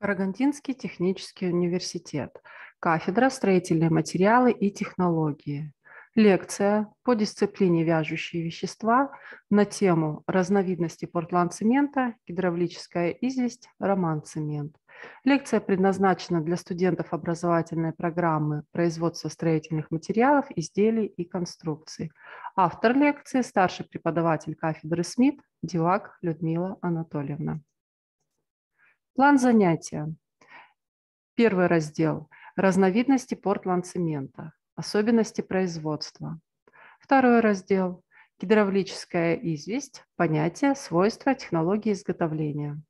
Карагандинский технический университет. Кафедра строительные материалы и технологии. Лекция по дисциплине вяжущие вещества на тему разновидности портландцемента, гидравлическая известь, роман-цемент. Лекция предназначена для студентов образовательной программы производства строительных материалов, изделий и конструкций. Автор лекции – старший преподаватель кафедры СМИТ Дивак Людмила Анатольевна. План занятия. Первый раздел – разновидности портландцемента, особенности производства. Второй раздел – гидравлическая известь, понятия, свойства, технологии изготовления.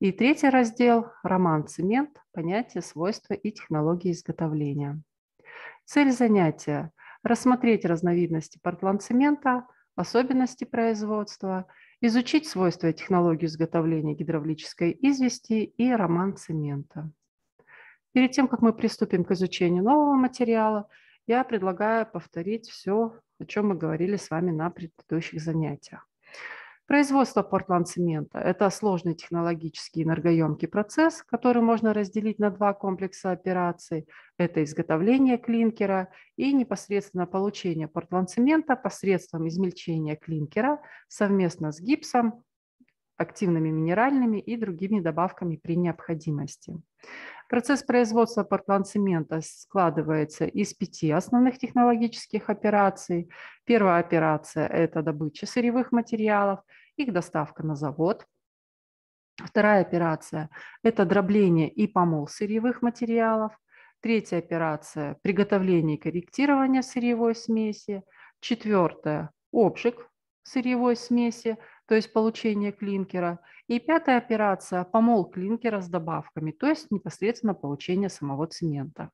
И третий раздел – роман-цемент, понятия, свойства и технологии изготовления. Цель занятия – рассмотреть разновидности портландцемента, особенности производства – изучить свойства и технологию изготовления гидравлической извести и роман цемента. Перед тем, как мы приступим к изучению нового материала, я предлагаю повторить все, о чем мы говорили с вами на предыдущих занятиях. Производство портландцемента – это сложный технологический энергоемкий процесс, который можно разделить на два комплекса операций. Это изготовление клинкера и непосредственно получение портландцемента посредством измельчения клинкера совместно с гипсом, активными минеральными и другими добавками при необходимости. Процесс производства портландцемента складывается из пяти основных технологических операций. Первая операция – это добыча сырьевых материалов, их доставка на завод. Вторая операция – это дробление и помол сырьевых материалов. Третья операция – приготовление и корректирование сырьевой смеси. Четвертая – обжиг сырьевой смеси, то есть получение клинкера. И пятая операция – помол клинкера с добавками, то есть непосредственно получение самого цемента.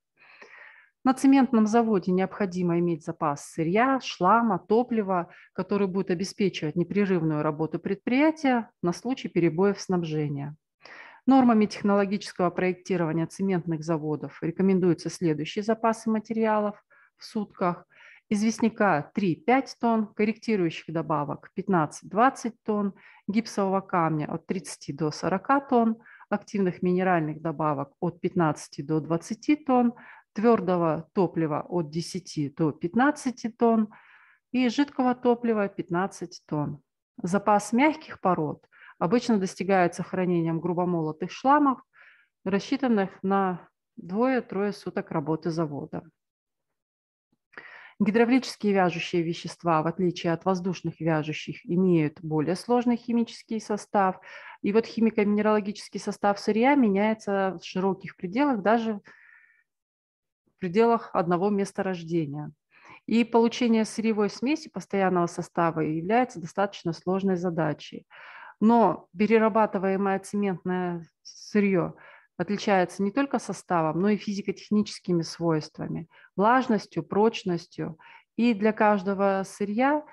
На цементном заводе необходимо иметь запас сырья, шлама, топлива, который будет обеспечивать непрерывную работу предприятия на случай перебоев снабжения. Нормами технологического проектирования цементных заводов рекомендуются следующие запасы материалов в сутках известняка 3-5 тонн, корректирующих добавок 15-20 тонн, гипсового камня от 30 до 40 тонн, активных минеральных добавок от 15 до 20 тонн, твердого топлива от 10 до 15 тонн и жидкого топлива 15 тонн. Запас мягких пород обычно достигается хранением грубомолотых шламов, рассчитанных на двое-трое суток работы завода. Гидравлические вяжущие вещества, в отличие от воздушных вяжущих, имеют более сложный химический состав. И вот химико-минералогический состав сырья меняется в широких пределах, даже в пределах одного месторождения. И получение сырьевой смеси постоянного состава является достаточно сложной задачей. Но перерабатываемое цементное сырье – отличается не только составом, но и физико-техническими свойствами, влажностью, прочностью. И для каждого сырья,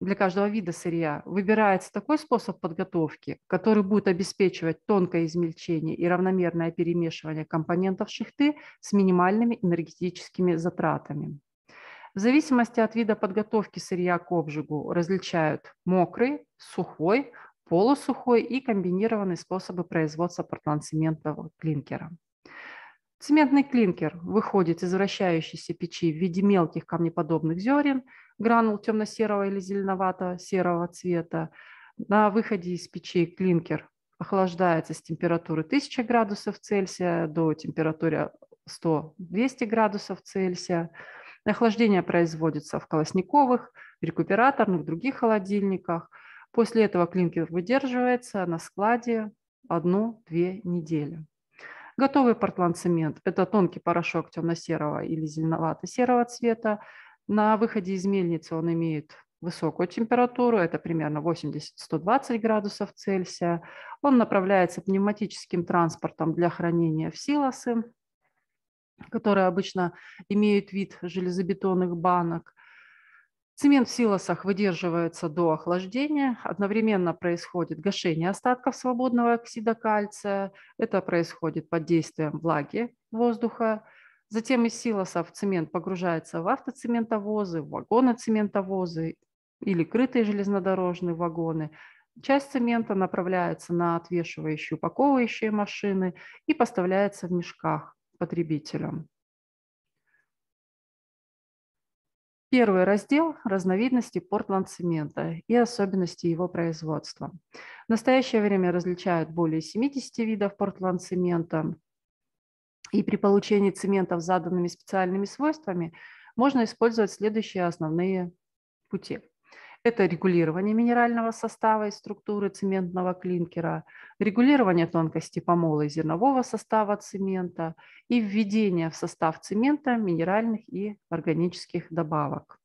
для каждого вида сырья выбирается такой способ подготовки, который будет обеспечивать тонкое измельчение и равномерное перемешивание компонентов шихты с минимальными энергетическими затратами. В зависимости от вида подготовки сырья к обжигу различают мокрый, сухой, полусухой и комбинированные способы производства портландцементного клинкера. Цементный клинкер выходит из вращающейся печи в виде мелких камнеподобных зерен, гранул темно-серого или зеленоватого серого цвета. На выходе из печи клинкер охлаждается с температуры 1000 градусов Цельсия до температуры 100-200 градусов Цельсия. Охлаждение производится в колосниковых, рекуператорных, других холодильниках – После этого клинкер выдерживается на складе одну-две недели. Готовый портландцемент – это тонкий порошок темно-серого или зеленовато-серого цвета. На выходе из мельницы он имеет высокую температуру, это примерно 80-120 градусов Цельсия. Он направляется пневматическим транспортом для хранения в силосы, которые обычно имеют вид железобетонных банок. Цемент в силосах выдерживается до охлаждения. Одновременно происходит гашение остатков свободного оксида кальция. Это происходит под действием влаги воздуха. Затем из силосов цемент погружается в автоцементовозы, в вагоны цементовозы или крытые железнодорожные вагоны. Часть цемента направляется на отвешивающие упаковывающие машины и поставляется в мешках потребителям. Первый раздел – разновидности портланд-цемента и особенности его производства. В настоящее время различают более 70 видов портланд-цемента, и при получении цементов с заданными специальными свойствами можно использовать следующие основные пути. Это регулирование минерального состава и структуры цементного клинкера, регулирование тонкости помола и зернового состава цемента и введение в состав цемента минеральных и органических добавок.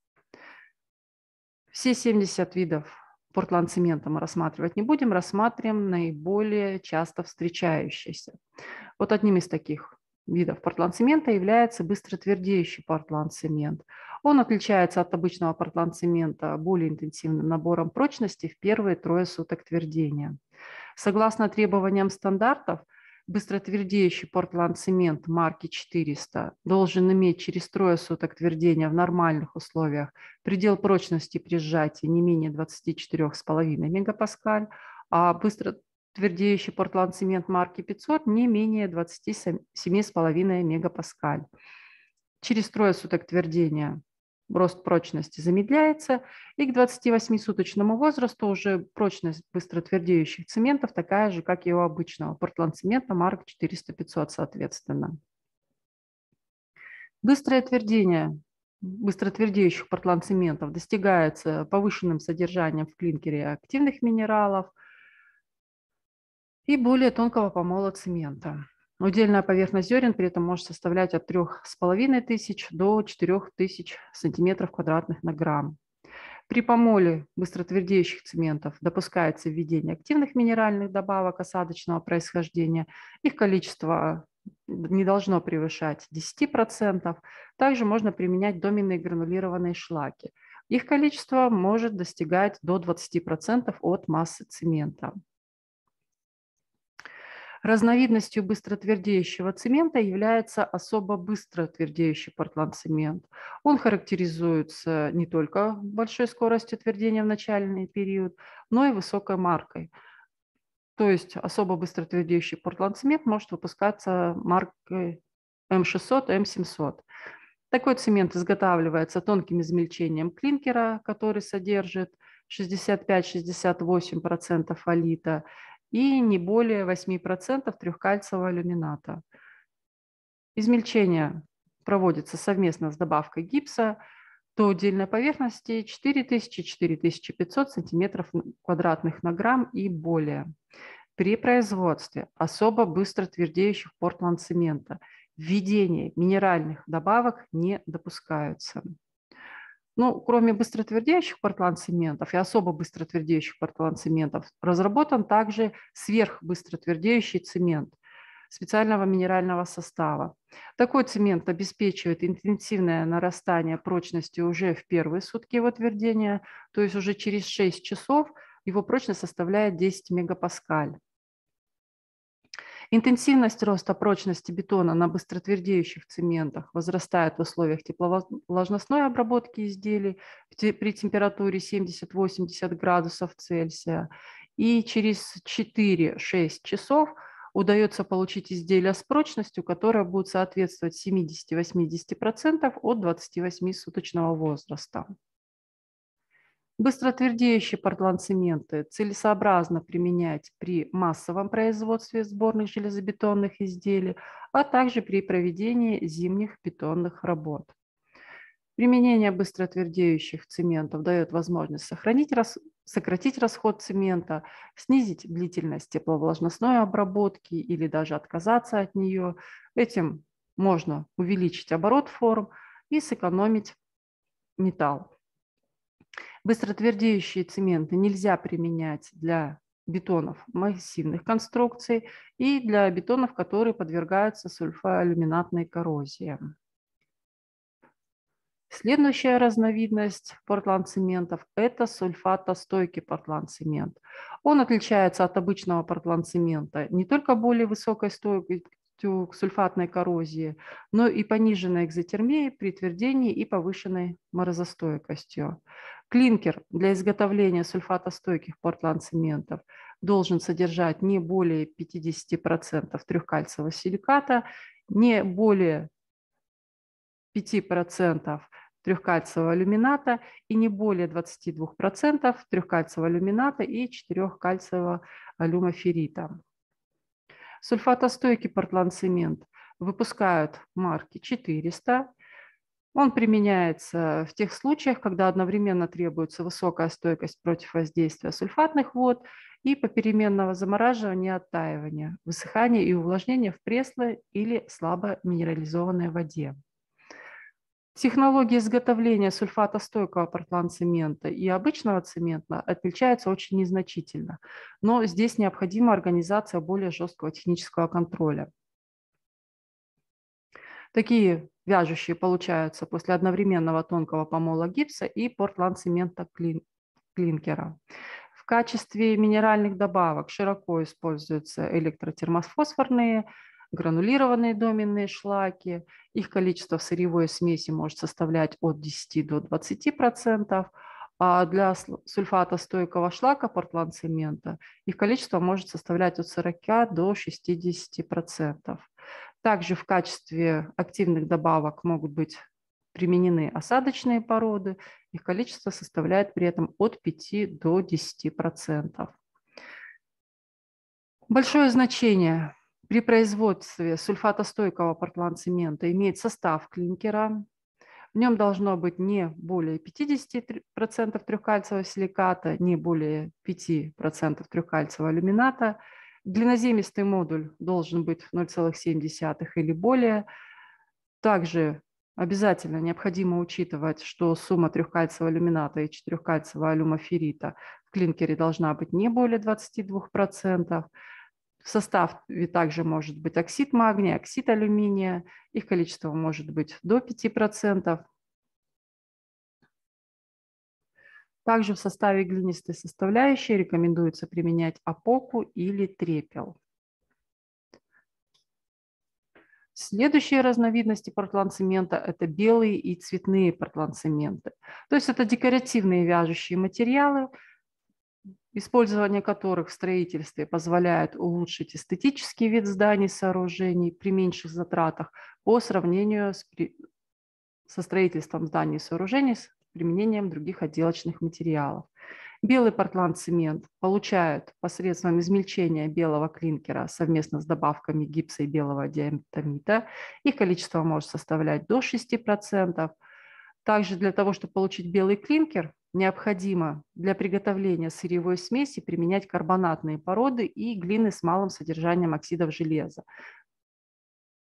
Все 70 видов портланд-цемента мы рассматривать не будем, рассматриваем наиболее часто встречающиеся. Вот одним из таких видов портланд-цемента является быстротвердеющий портланд-цемент. Он отличается от обычного портланд-цемента более интенсивным набором прочности в первые трое суток твердения. Согласно требованиям стандартов, быстротвердеющий портланд-цемент марки 400 должен иметь через трое суток твердения в нормальных условиях предел прочности при сжатии не менее 24,5 мегапаскаль, а быстро твердеющий портланд-цемент марки 500 не менее 27,5 мегапаскаль. Через трое суток твердения рост прочности замедляется, и к 28-суточному возрасту уже прочность быстротвердеющих цементов такая же, как и у обычного портланд-цемента марк 400-500 соответственно. Быстрое твердение быстротвердеющих портланд-цементов достигается повышенным содержанием в клинкере активных минералов – и более тонкого помола цемента. Удельная поверхность зерен при этом может составлять от 3500 до 4000 сантиметров квадратных на грамм. При помоле быстротвердеющих цементов допускается введение активных минеральных добавок осадочного происхождения. Их количество не должно превышать 10%. Также можно применять доменные гранулированные шлаки. Их количество может достигать до 20% от массы цемента. Разновидностью быстротвердеющего цемента является особо быстро твердеющий портланд-цемент. Он характеризуется не только большой скоростью твердения в начальный период, но и высокой маркой. То есть особо быстро твердеющий портланд-цемент может выпускаться маркой М600, М700. Такой цемент изготавливается тонким измельчением клинкера, который содержит 65-68% олита, и не более 8% трехкальцевого алюмината. Измельчение проводится совместно с добавкой гипса до отдельной поверхности 4000-4500 см квадратных на грамм и более. При производстве особо быстро твердеющих портланд-цемента введение минеральных добавок не допускаются. Ну, кроме быстротвердеющих портланд-цементов и особо быстротвердеющих портланд-цементов, разработан также сверхбыстротвердеющий цемент специального минерального состава. Такой цемент обеспечивает интенсивное нарастание прочности уже в первые сутки его твердения, то есть уже через 6 часов его прочность составляет 10 мегапаскаль. Интенсивность роста прочности бетона на быстротвердеющих цементах возрастает в условиях тепловлажностной обработки изделий при температуре 70-80 градусов Цельсия. И через 4-6 часов удается получить изделие с прочностью, которая будет соответствовать 70-80% от 28-суточного возраста. Быстротвердеющие портландцементы целесообразно применять при массовом производстве сборных железобетонных изделий, а также при проведении зимних бетонных работ. Применение быстротвердеющих цементов дает возможность сохранить, сократить расход цемента, снизить длительность тепловлажностной обработки или даже отказаться от нее. Этим можно увеличить оборот форм и сэкономить металл. Быстротвердеющие цементы нельзя применять для бетонов массивных конструкций и для бетонов, которые подвергаются сульфоалюминатной коррозии. Следующая разновидность портланд-цементов – это сульфатостойкий портланд-цемент. Он отличается от обычного портланд-цемента не только более высокой стойкостью способностью к сульфатной коррозии, но и пониженной экзотермией при твердении и повышенной морозостойкостью. Клинкер для изготовления сульфатостойких портландцементов должен содержать не более 50% трехкальцевого силиката, не более 5% трехкальцевого алюмината и не более 22% трехкальцевого алюмината и 4-кальцевого алюмоферрита. Сульфатостойкий портландцемент выпускают марки 400. Он применяется в тех случаях, когда одновременно требуется высокая стойкость против воздействия сульфатных вод и попеременного замораживания и оттаивания, высыхания и увлажнения в преслой или слабо минерализованной воде. Технология изготовления сульфатостойкого портландцемента и обычного цемента отличаются очень незначительно, но здесь необходима организация более жесткого технического контроля. Такие вяжущие получаются после одновременного тонкого помола гипса и портландцемента клинкера. В качестве минеральных добавок широко используются электротермосфосфорные, гранулированные доменные шлаки. Их количество в сырьевой смеси может составлять от 10 до 20 процентов. А для сульфатостойкого шлака портландцемента их количество может составлять от 40 до 60 процентов. Также в качестве активных добавок могут быть применены осадочные породы. Их количество составляет при этом от 5 до 10 процентов. Большое значение при производстве сульфатостойкого портландцемента имеет состав клинкера. В нем должно быть не более 50% трехкальцевого силиката, не более 5% трехкальцевого алюмината. Длинноземистый модуль должен быть 0,7 или более. Также обязательно необходимо учитывать, что сумма трехкальцевого алюмината и четырехкальцевого алюмоферрита в клинкере должна быть не более 22%. В составе также может быть оксид магния, оксид алюминия. Их количество может быть до 5%. Также в составе глинистой составляющей рекомендуется применять опоку или трепел. Следующие разновидности портландцемента – это белые и цветные портландцементы. То есть это декоративные вяжущие материалы, использование которых в строительстве позволяет улучшить эстетический вид зданий и сооружений при меньших затратах по сравнению с, со строительством зданий и сооружений с применением других отделочных материалов. Белый портландцемент получают посредством измельчения белого клинкера совместно с добавками гипса и белого диатомита. Их количество может составлять до 6%. Также для того, чтобы получить белый клинкер, необходимо для приготовления сырьевой смеси применять карбонатные породы и глины с малым содержанием оксидов железа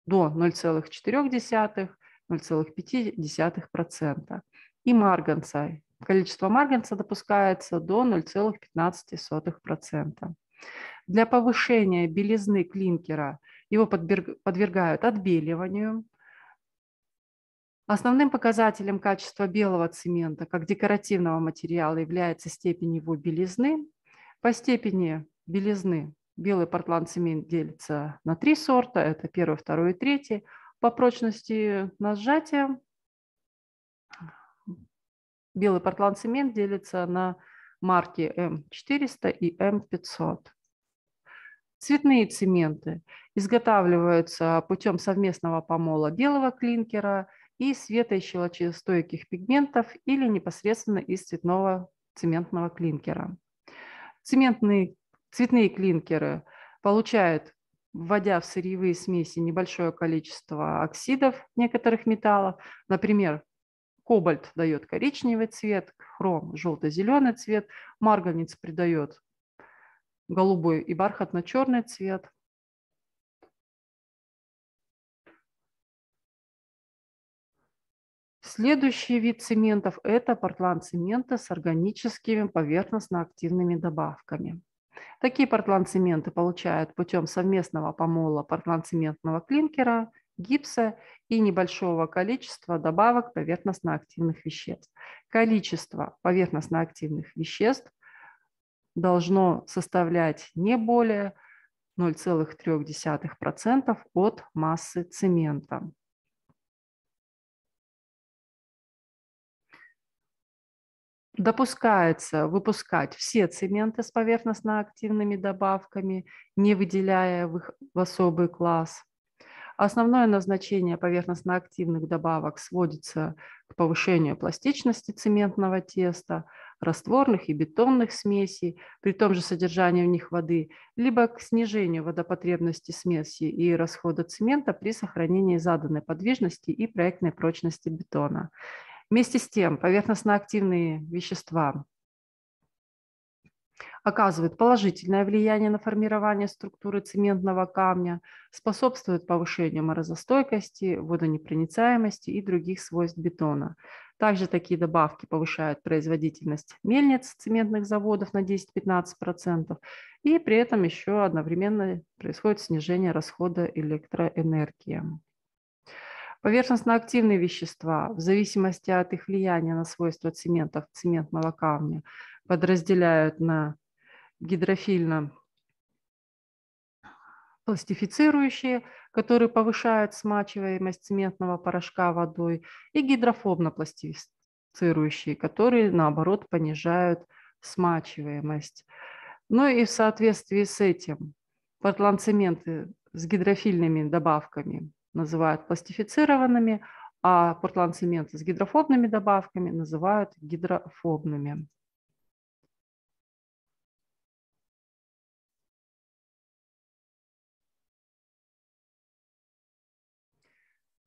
до 0,4-0,5% и марганца. Количество марганца допускается до 0,15%. Для повышения белизны клинкера его подвергают отбеливанию, Основным показателем качества белого цемента как декоративного материала является степень его белизны. По степени белизны белый портландцемент делится на три сорта. Это первый, второй и третий. По прочности на сжатие белый портландцемент делится на марки М400 и М500. Цветные цементы изготавливаются путем совместного помола белого клинкера – и светоищелочестойких пигментов или непосредственно из цветного цементного клинкера. Цементные, цветные клинкеры получают, вводя в сырьевые смеси небольшое количество оксидов некоторых металлов. Например, кобальт дает коричневый цвет, хром – желто-зеленый цвет, марганец придает голубой и бархатно-черный цвет. Следующий вид цементов – это портландцементы с органическими поверхностно-активными добавками. Такие портландцементы получают путем совместного помола портландцементного клинкера, гипса и небольшого количества добавок поверхностно-активных веществ. Количество поверхностно-активных веществ должно составлять не более 0,3% от массы цемента. Допускается выпускать все цементы с поверхностно-активными добавками, не выделяя их в особый класс. Основное назначение поверхностно-активных добавок сводится к повышению пластичности цементного теста, растворных и бетонных смесей при том же содержании в них воды, либо к снижению водопотребности смеси и расхода цемента при сохранении заданной подвижности и проектной прочности бетона. Вместе с тем, поверхностно-активные вещества оказывают положительное влияние на формирование структуры цементного камня, способствуют повышению морозостойкости, водонепроницаемости и других свойств бетона. Также такие добавки повышают производительность мельниц цементных заводов на 10-15%, и при этом еще одновременно происходит снижение расхода электроэнергии. Поверхностно-активные вещества, в зависимости от их влияния на свойства цементов цементного камня, подразделяют на гидрофильно пластифицирующие, которые повышают смачиваемость цементного порошка водой, и гидрофобно пластифицирующие, которые, наоборот, понижают смачиваемость. Ну и в соответствии с этим портландцементы с гидрофильными добавками называют пластифицированными, а портландцементы с гидрофобными добавками называют гидрофобными.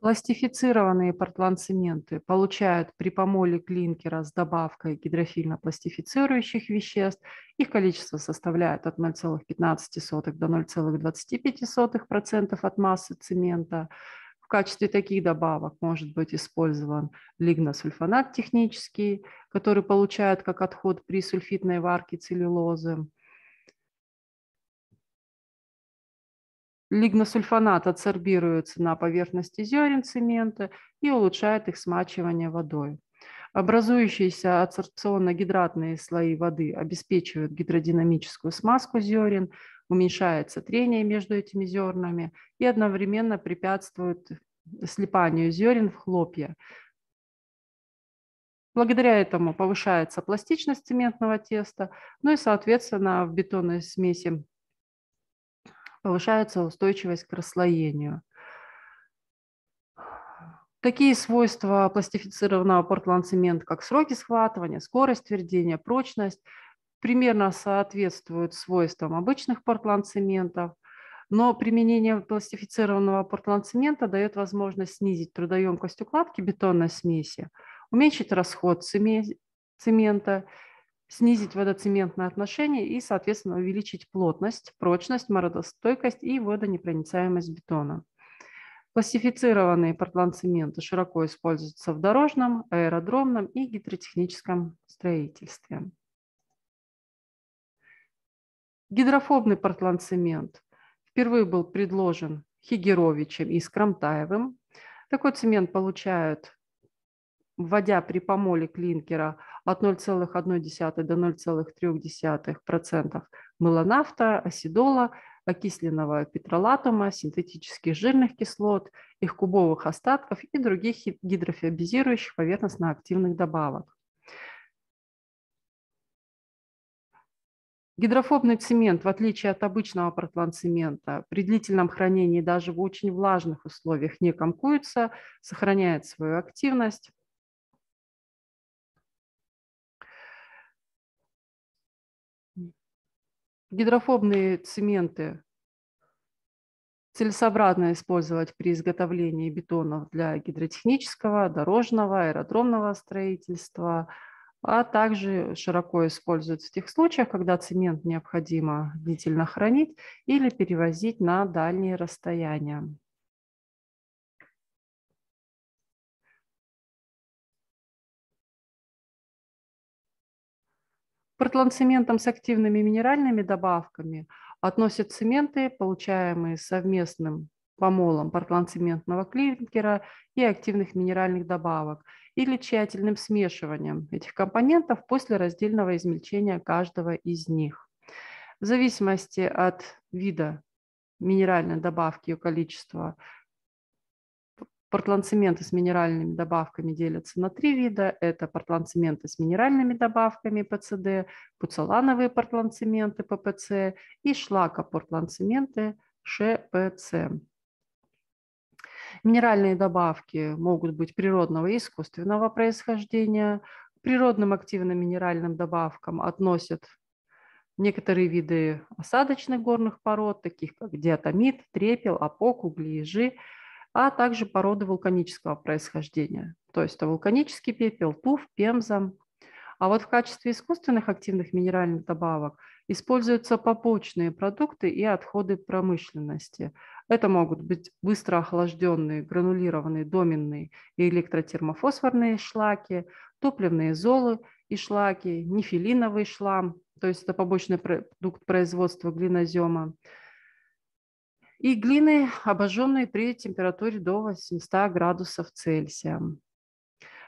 Пластифицированные портландцементы получают при помоле клинкера с добавкой гидрофильно-пластифицирующих веществ. Их количество составляет от 0,15 до 0,25% от массы цемента. В качестве таких добавок может быть использован лигносульфонат технический, который получают как отход при сульфитной варке целлюлозы. Лигносульфонат адсорбируется на поверхности зерен цемента и улучшает их смачивание водой. Образующиеся адсорбционно-гидратные слои воды обеспечивают гидродинамическую смазку зерен, уменьшается трение между этими зернами и одновременно препятствует слипанию зерен в хлопья. Благодаря этому повышается пластичность цементного теста, ну и, соответственно, в бетонной смеси повышается устойчивость к расслоению. Такие свойства пластифицированного портландцемента, как сроки схватывания, скорость твердения, прочность, примерно соответствуют свойствам обычных портландцементов, но применение пластифицированного портландцемента дает возможность снизить трудоемкость укладки бетонной смеси, уменьшить расход цемента снизить водоцементное отношение и, соответственно, увеличить плотность, прочность, морозостойкость и водонепроницаемость бетона. Классифицированные портландцементы широко используются в дорожном, аэродромном и гидротехническом строительстве. Гидрофобный портландцемент впервые был предложен Хигеровичем и Скрамтаевым. Такой цемент получают вводя при помоле клинкера от 0,1 до 0,3% меланафта, асидола, окисленного петролатума, синтетических жирных кислот, их кубовых остатков и других гидрофобизирующих поверхностно-активных добавок. Гидрофобный цемент, в отличие от обычного портландцемента, при длительном хранении даже в очень влажных условиях не комкуется, сохраняет свою активность. Гидрофобные цементы целесообразно использовать при изготовлении бетонов для гидротехнического, дорожного, аэродромного строительства, а также широко используются в тех случаях, когда цемент необходимо длительно хранить или перевозить на дальние расстояния. Портландцементам с активными минеральными добавками относят цементы, получаемые совместным помолом портландцементного клинкера и активных минеральных добавок или тщательным смешиванием этих компонентов после раздельного измельчения каждого из них. В зависимости от вида минеральной добавки, ее количество. Портландцементы с минеральными добавками делятся на три вида. Это портландцементы с минеральными добавками ПЦД, пуцалановые портландцементы ППЦ и шлакопортландцементы ШПЦ. Минеральные добавки могут быть природного и искусственного происхождения. К природным активным минеральным добавкам относят некоторые виды осадочных горных пород, таких как диатомит, трепел, опок, углеежи, а также породы вулканического происхождения. То есть это вулканический пепел, туф, пемза. А вот в качестве искусственных активных минеральных добавок используются побочные продукты и отходы промышленности. Это могут быть быстро охлажденные, гранулированные доменные и электротермофосфорные шлаки, топливные золы и шлаки, нефилиновый шлам, то есть это побочный продукт производства глинозема, и глины, обожженные при температуре до 800 градусов Цельсия.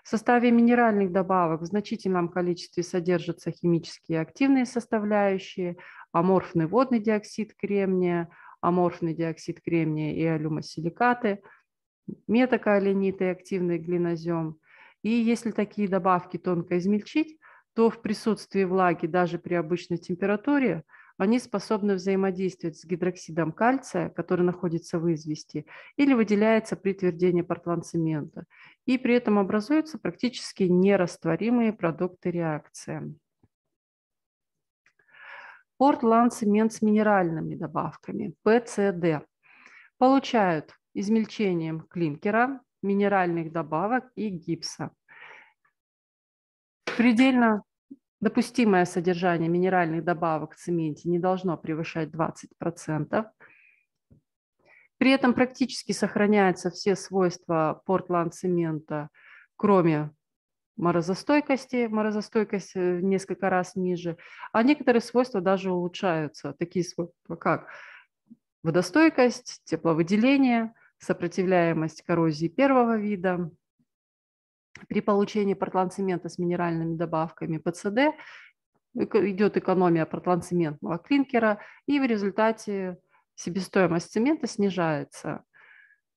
В составе минеральных добавок в значительном количестве содержатся химические активные составляющие, аморфный водный диоксид кремния, аморфный диоксид кремния и алюмосиликаты, метакаолинит и активный глинозем. И если такие добавки тонко измельчить, то в присутствии влаги даже при обычной температуре они способны взаимодействовать с гидроксидом кальция, который находится в извести, или выделяется при твердении портландцемента. И при этом образуются практически нерастворимые продукты реакции. Портландцемент с минеральными добавками, ПЦД, получают измельчением клинкера, минеральных добавок и гипса. Предельно допустимое содержание минеральных добавок в цементе не должно превышать 20%. При этом практически сохраняются все свойства портланд-цемента, кроме морозостойкости, морозостойкость э, несколько раз ниже, а некоторые свойства даже улучшаются, такие свойства, как водостойкость, тепловыделение, сопротивляемость коррозии первого вида, при получении портландцемента с минеральными добавками ПЦД идет экономия портландцементного клинкера, и в результате себестоимость цемента снижается.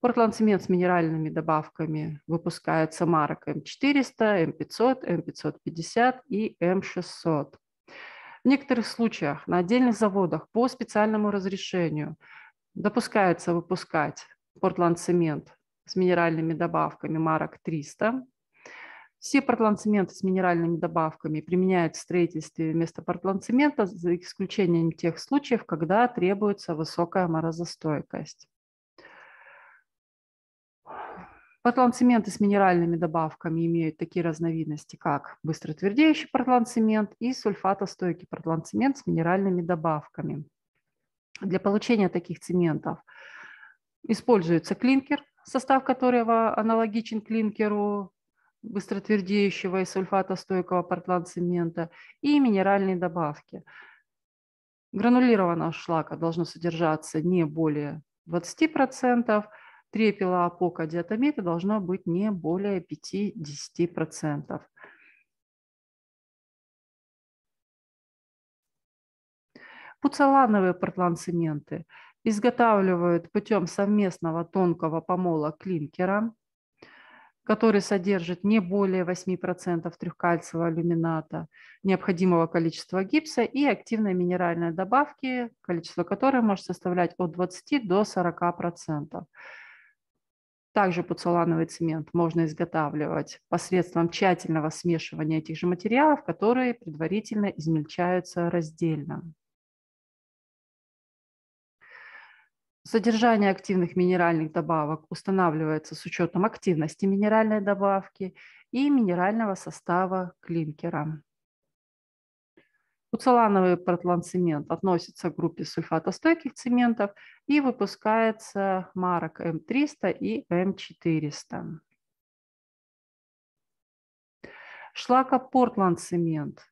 Портландцемент с минеральными добавками выпускается марок М400, М500, М550 и М600. В некоторых случаях на отдельных заводах по специальному разрешению допускается выпускать портландцемент с минеральными добавками марок 300, все портландцементы с минеральными добавками применяют в строительстве вместо портландцемента за исключением тех случаев, когда требуется высокая морозостойкость. Портландцементы с минеральными добавками имеют такие разновидности, как быстротвердеющий портландцемент и сульфатостойкий портландцемент с минеральными добавками. Для получения таких цементов используется клинкер, состав которого аналогичен клинкеру быстротвердеющего и сульфатостойкого портландцемента и минеральные добавки. Гранулированного шлака должно содержаться не более 20%, трепела апока диатомита должно быть не более 5-10%. Пуцелановые портландцементы изготавливают путем совместного тонкого помола клинкера который содержит не более 8% трехкальциевого алюмината, необходимого количества гипса и активной минеральной добавки, количество которой может составлять от 20 до 40%. Также пуцелановый цемент можно изготавливать посредством тщательного смешивания этих же материалов, которые предварительно измельчаются раздельно. Содержание активных минеральных добавок устанавливается с учетом активности минеральной добавки и минерального состава клинкера. Уцелановый портландцемент относится к группе сульфатостойких цементов и выпускается марок М300 и М400. Шлакопортландцемент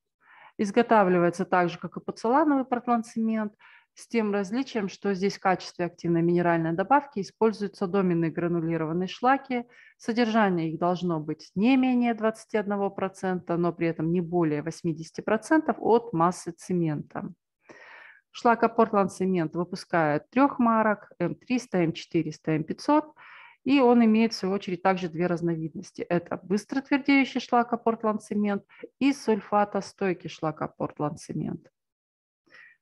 изготавливается так же, как и поцелановый портландцемент – с тем различием, что здесь в качестве активной минеральной добавки используются доменные гранулированные шлаки. Содержание их должно быть не менее 21%, но при этом не более 80% от массы цемента. Шлака Портланд Цемент выпускает трех марок М300, М400, М500. И он имеет, в свою очередь, также две разновидности. Это быстротвердеющий шлака Портланд Цемент и сульфатостойкий шлака Портланд Цемент.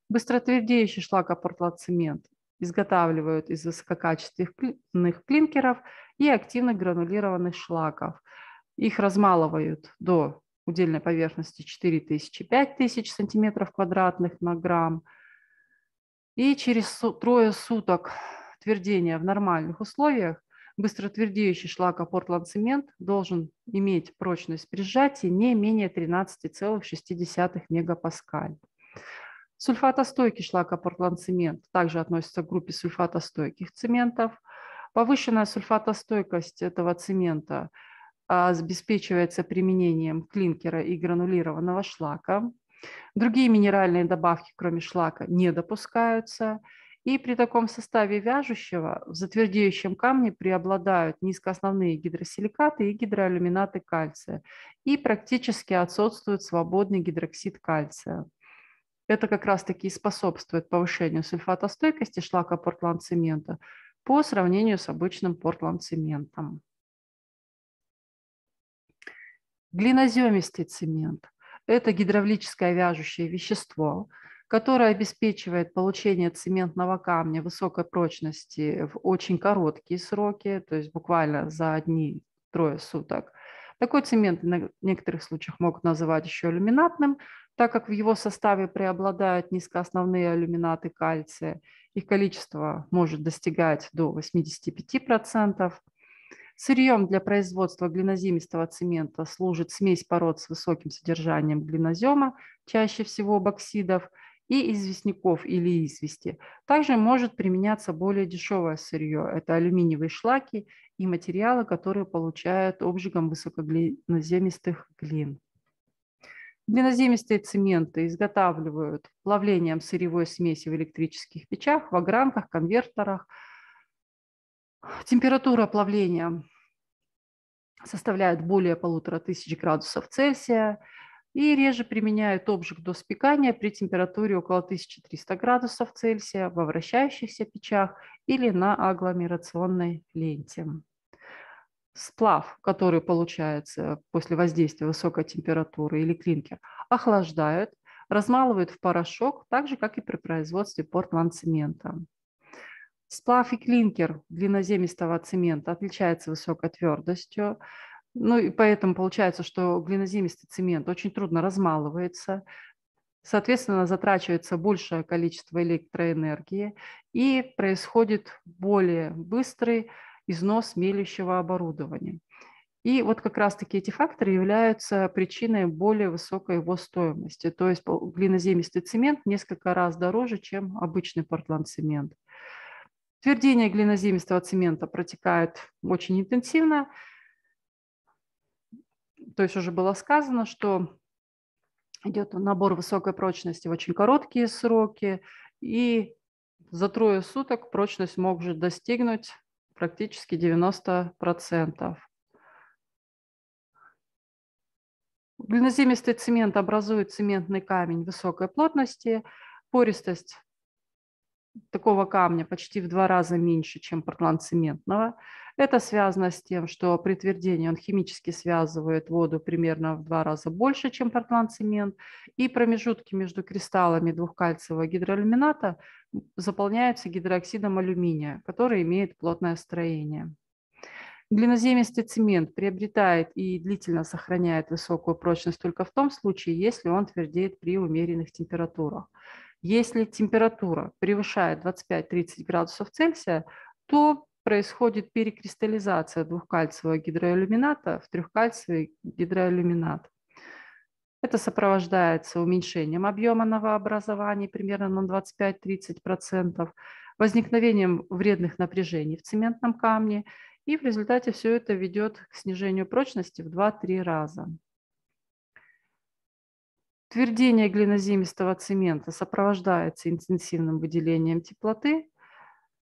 Быстротвердеющий шлака Портланд Цемент изготавливают из высококачественных клинкеров и активно гранулированных шлаков. Их размалывают до удельной поверхности 4000-5000 сантиметров квадратных на грамм. И через трое суток твердения в нормальных условиях быстротвердеющий шлакопортландцемент должен иметь прочность при сжатии не менее 13,6 мегапаскаль. Сульфатостойкий шлакопортландцемент также относится к группе сульфатостойких цементов. Повышенная сульфатостойкость этого цемента а, обеспечивается применением клинкера и гранулированного шлака. Другие минеральные добавки, кроме шлака, не допускаются. И при таком составе вяжущего в затвердеющем камне преобладают низкоосновные гидросиликаты и гидроалюминаты кальция. И практически отсутствует свободный гидроксид кальция. Это как раз-таки способствует повышению сульфатостойкости шлака портландцемента по сравнению с обычным портландцементом. Глиноземистый цемент – это гидравлическое вяжущее вещество, которое обеспечивает получение цементного камня высокой прочности в очень короткие сроки, то есть буквально за одни-трое суток. Такой цемент в некоторых случаях могут называть еще алюминатным, так как в его составе преобладают низкоосновные алюминаты кальция. Их количество может достигать до 85%. Сырьем для производства глиноземистого цемента служит смесь пород с высоким содержанием глинозема, чаще всего боксидов, и известняков или извести. Также может применяться более дешевое сырье. Это алюминиевые шлаки и материалы, которые получают обжигом высокоглиноземистых глин. Глиноземистые цементы изготавливают плавлением сырьевой смеси в электрических печах, в огранках, конвертерах, Температура плавления составляет более полутора тысяч градусов Цельсия и реже применяют обжиг до спекания при температуре около 1300 градусов Цельсия во вращающихся печах или на агломерационной ленте. Сплав, который получается после воздействия высокой температуры или клинкер, охлаждают, размалывают в порошок, так же, как и при производстве портландцемента. Сплав и клинкер глиноземистого цемента отличается высокой твердостью, ну и поэтому получается, что глиноземистый цемент очень трудно размалывается, соответственно, затрачивается большее количество электроэнергии и происходит более быстрый износ мелющего оборудования. И вот как раз-таки эти факторы являются причиной более высокой его стоимости. То есть глиноземистый цемент несколько раз дороже, чем обычный портландцемент. цемент Твердение глиноземистого цемента протекает очень интенсивно. То есть уже было сказано, что идет набор высокой прочности в очень короткие сроки, и за трое суток прочность может достигнуть практически 90%. Глиноземистый цемент образует цементный камень высокой плотности, пористость такого камня почти в два раза меньше, чем портландцементного. Это связано с тем, что при твердении он химически связывает воду примерно в два раза больше, чем портландцемент, и промежутки между кристаллами двухкальциевого гидроалюмината заполняются гидроксидом алюминия, который имеет плотное строение. Глиноземистый цемент приобретает и длительно сохраняет высокую прочность только в том случае, если он твердеет при умеренных температурах. Если температура превышает 25-30 градусов Цельсия, то происходит перекристаллизация двухкальциевого гидроалюмината в трехкальциевый гидроалюминат. Это сопровождается уменьшением объема новообразований примерно на 25-30%, возникновением вредных напряжений в цементном камне, и в результате все это ведет к снижению прочности в 2-3 раза. Твердение глиноземистого цемента сопровождается интенсивным выделением теплоты,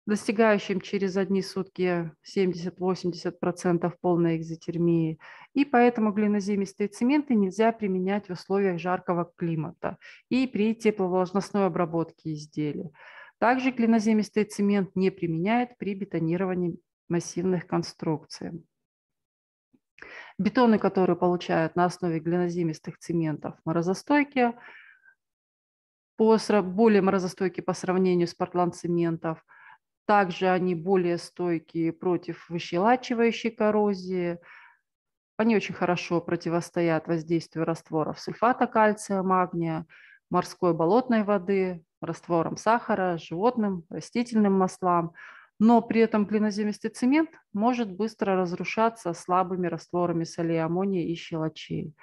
достигающим через одни сутки 70-80% полной экзотермии. И поэтому глиноземистые цементы нельзя применять в условиях жаркого климата и при тепловлажностной обработке изделия. Также глиноземистый цемент не применяет при бетонировании массивных конструкций. Бетоны, которые получают на основе глиноземистых цементов морозостойкие, более морозостойкие по сравнению с портландцементов. Также они более стойкие против выщелачивающей коррозии. Они очень хорошо противостоят воздействию растворов сульфата кальция, магния, морской болотной воды, растворам сахара, животным, растительным маслам. Но при этом глиноземистый цемент может быстро разрушаться слабыми растворами солей аммония и щелочей.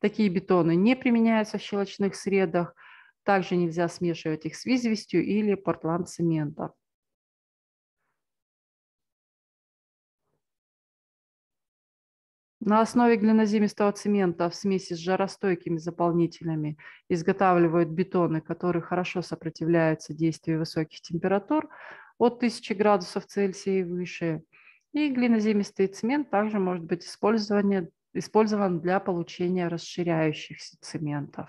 Такие бетоны не применяются в щелочных средах. Также нельзя смешивать их с известью или портланд-цементом. На основе глиноземистого цемента в смеси с жаростойкими заполнителями изготавливают бетоны, которые хорошо сопротивляются действию высоких температур от 1000 градусов Цельсия и выше. И глиноземистый цемент также может быть использован для получения расширяющихся цементов.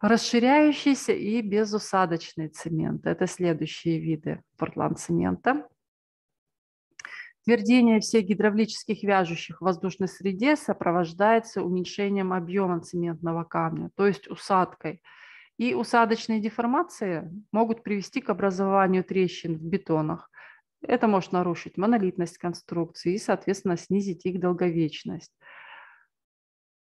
Расширяющийся и безусадочный цемент – это следующие виды портланд-цемента. Твердение всех гидравлических вяжущих в воздушной среде сопровождается уменьшением объема цементного камня, то есть усадкой. И усадочные деформации могут привести к образованию трещин в бетонах, это может нарушить монолитность конструкции и, соответственно, снизить их долговечность.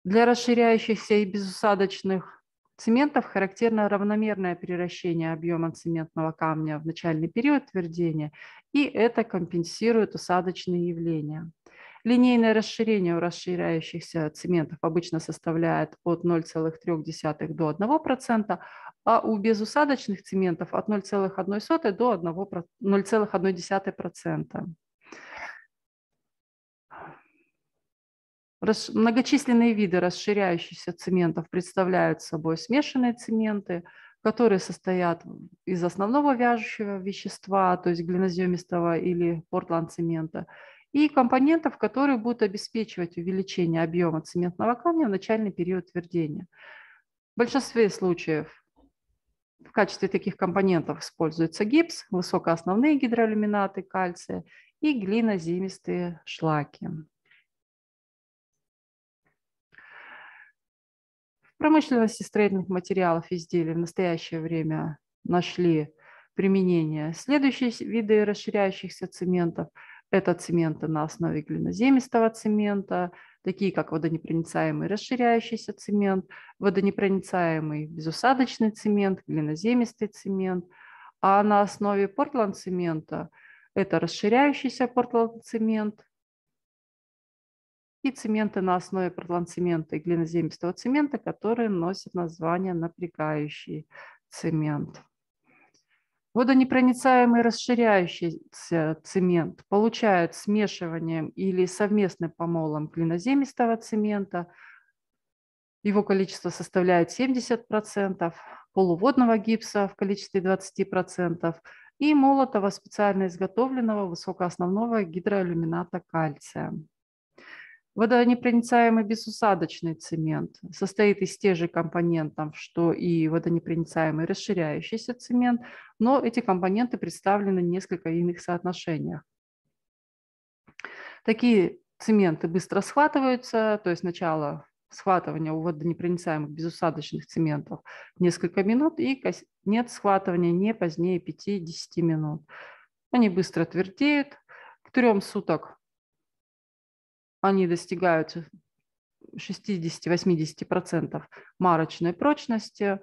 Для расширяющихся и безусадочных цементов характерно равномерное превращение объема цементного камня в начальный период твердения, и это компенсирует усадочные явления. Линейное расширение у расширяющихся цементов обычно составляет от 0,3 до 1%, а у безусадочных цементов от 0,1 до 0,1%. Многочисленные виды расширяющихся цементов представляют собой смешанные цементы, которые состоят из основного вяжущего вещества, то есть глиноземистого или портланд-цемента, и компонентов, которые будут обеспечивать увеличение объема цементного камня в начальный период твердения. В большинстве случаев в качестве таких компонентов используется гипс, высокоосновные гидроалюминаты кальция и глинозимистые шлаки. В промышленности строительных материалов изделий в настоящее время нашли применение следующие виды расширяющихся цементов. Это цементы на основе глиноземистого цемента, такие как водонепроницаемый расширяющийся цемент, водонепроницаемый безусадочный цемент, глиноземистый цемент. А на основе портланд-цемента это расширяющийся портланд-цемент и цементы на основе портланд-цемента и глиноземистого цемента, которые носят название напрягающий цемент. Водонепроницаемый расширяющийся цемент получают смешиванием или совместным помолом глиноземистого цемента. Его количество составляет 70%, полуводного гипса в количестве 20% и молотого специально изготовленного высокоосновного гидроалюмината кальция. Водонепроницаемый безусадочный цемент состоит из тех же компонентов, что и водонепроницаемый расширяющийся цемент, но эти компоненты представлены в несколько иных соотношениях. Такие цементы быстро схватываются, то есть сначала схватывания у водонепроницаемых безусадочных цементов несколько минут и нет схватывания не позднее 5-10 минут. Они быстро твердеют, к трем суток они достигают 60-80% марочной прочности.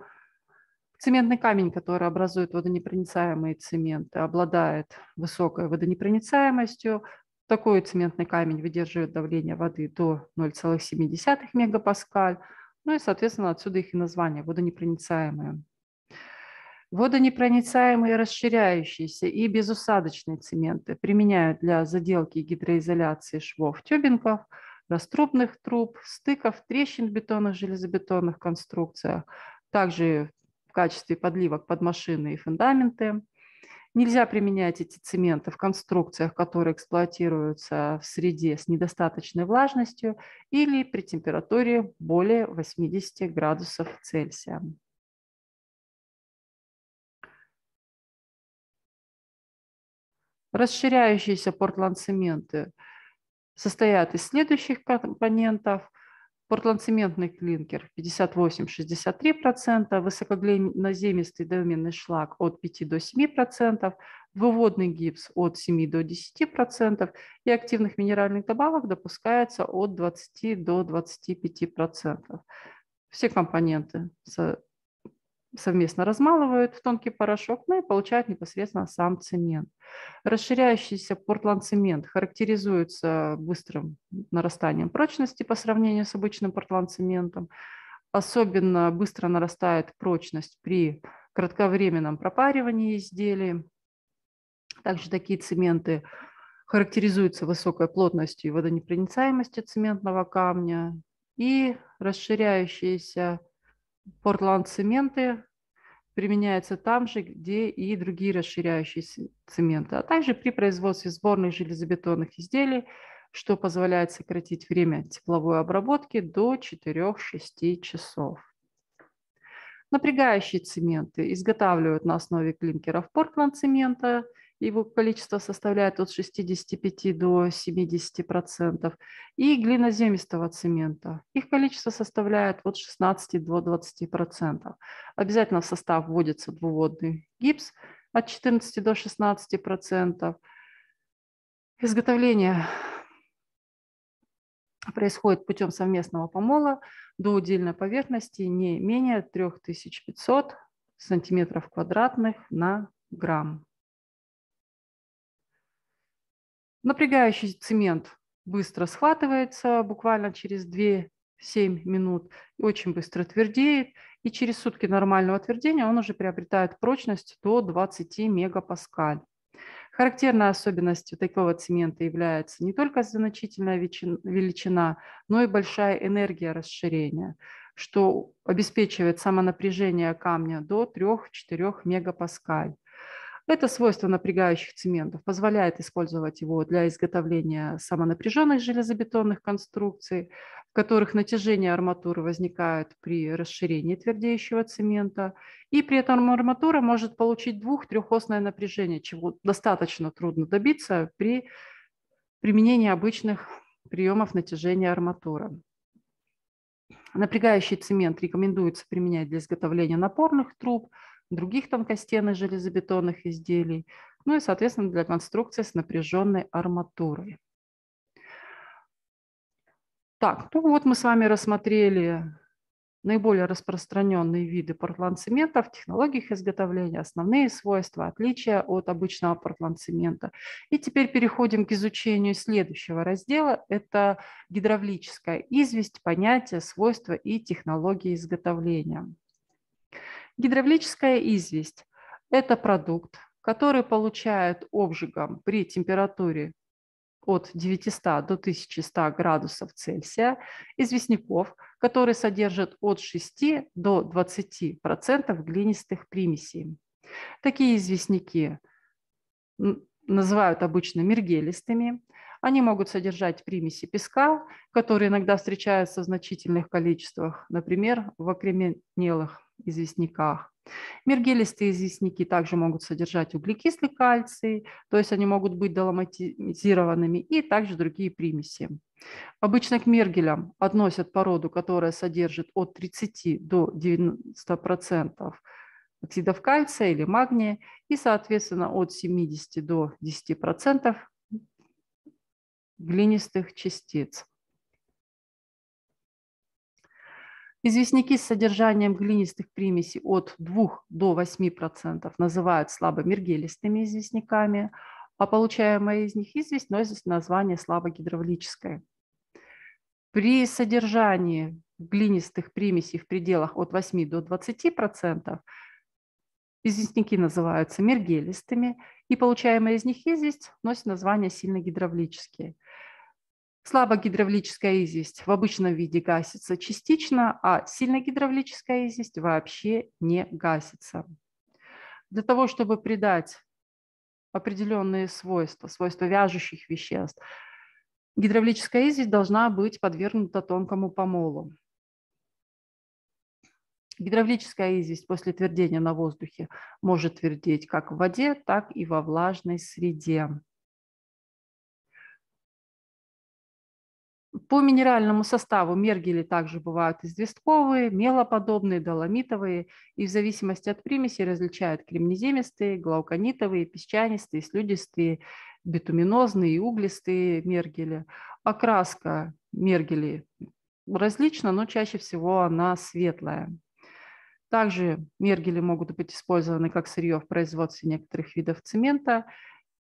Цементный камень, который образует водонепроницаемые цементы, обладает высокой водонепроницаемостью. Такой цементный камень выдерживает давление воды до 0,7 мегапаскаль. Ну и, соответственно, отсюда их и название – водонепроницаемые. Водонепроницаемые расширяющиеся и безусадочные цементы применяют для заделки и гидроизоляции швов тюбингов, раструбных труб, стыков, трещин в бетонных железобетонных конструкциях. Также в качестве подливок под машины и фундаменты. Нельзя применять эти цементы в конструкциях, которые эксплуатируются в среде с недостаточной влажностью или при температуре более 80 градусов Цельсия. Расширяющиеся портландцементы состоят из следующих компонентов. Портландцементный клинкер 58-63%, высокоглиноземистый доменный шлак от 5 до 7%, выводный гипс от 7 до 10% и активных минеральных добавок допускается от 20 до 25%. Все компоненты совместно размалывают в тонкий порошок, ну и получают непосредственно сам цемент. Расширяющийся портландцемент характеризуется быстрым нарастанием прочности по сравнению с обычным портландцементом. Особенно быстро нарастает прочность при кратковременном пропаривании изделий. Также такие цементы характеризуются высокой плотностью и водонепроницаемостью цементного камня. И расширяющиеся портланд-цементы применяются там же, где и другие расширяющие цементы, а также при производстве сборных железобетонных изделий, что позволяет сократить время тепловой обработки до 4-6 часов. Напрягающие цементы изготавливают на основе клинкеров портланд-цемента – его количество составляет от 65 до 70%, и глиноземистого цемента. Их количество составляет от 16 до 20%. Обязательно в состав вводится двуводный гипс от 14 до 16%. Изготовление происходит путем совместного помола до удельной поверхности не менее 3500 сантиметров квадратных на грамм. Напрягающий цемент быстро схватывается, буквально через 2-7 минут, очень быстро твердеет. И через сутки нормального твердения он уже приобретает прочность до 20 мегапаскаль. Характерной особенностью такого цемента является не только значительная величина, но и большая энергия расширения, что обеспечивает самонапряжение камня до 3-4 мегапаскаль. Это свойство напрягающих цементов позволяет использовать его для изготовления самонапряженных железобетонных конструкций, в которых натяжение арматуры возникает при расширении твердеющего цемента, и при этом арматура может получить двух-трехосное напряжение, чего достаточно трудно добиться при применении обычных приемов натяжения арматуры. Напрягающий цемент рекомендуется применять для изготовления напорных труб, других тонкостенных железобетонных изделий, ну и, соответственно, для конструкции с напряженной арматурой. Так, ну вот мы с вами рассмотрели наиболее распространенные виды портландцемента в технологиях изготовления, основные свойства, отличия от обычного портландцемента. И теперь переходим к изучению следующего раздела. Это гидравлическая известь, понятия, свойства и технологии изготовления. Гидравлическая известь – это продукт, который получает обжигом при температуре от 900 до 1100 градусов Цельсия известняков, которые содержат от 6 до 20% глинистых примесей. Такие известняки называют обычно мергелистыми. Они могут содержать примеси песка, которые иногда встречаются в значительных количествах, например, в окременелых известняках. Мергелистые известняки также могут содержать углекислый кальций, то есть они могут быть доломатизированными, и также другие примеси. Обычно к мергелям относят породу, которая содержит от 30 до 90% оксидов кальция или магния, и, соответственно, от 70 до 10% глинистых частиц. Известняки с содержанием глинистых примесей от 2 до 8% называют слабомергелистыми известняками, а получаемая из них известь носит название слабогидравлическая. При содержании глинистых примесей в пределах от 8 до 20% известняки называются мергелистыми, и получаемая из них известь носит название сильно гидравлические – Слабогидравлическая известь в обычном виде гасится частично, а сильногидравлическая известь вообще не гасится. Для того, чтобы придать определенные свойства, свойства вяжущих веществ, гидравлическая известь должна быть подвергнута тонкому помолу. Гидравлическая известь после твердения на воздухе может твердеть как в воде, так и во влажной среде. По минеральному составу мергели также бывают известковые, мелоподобные, доломитовые, и в зависимости от примеси различают кремнеземистые, глауконитовые, песчанистые, слюдистые, битуминозные и углистые мергели. Окраска мергели различна, но чаще всего она светлая. Также мергели могут быть использованы как сырье в производстве некоторых видов цемента.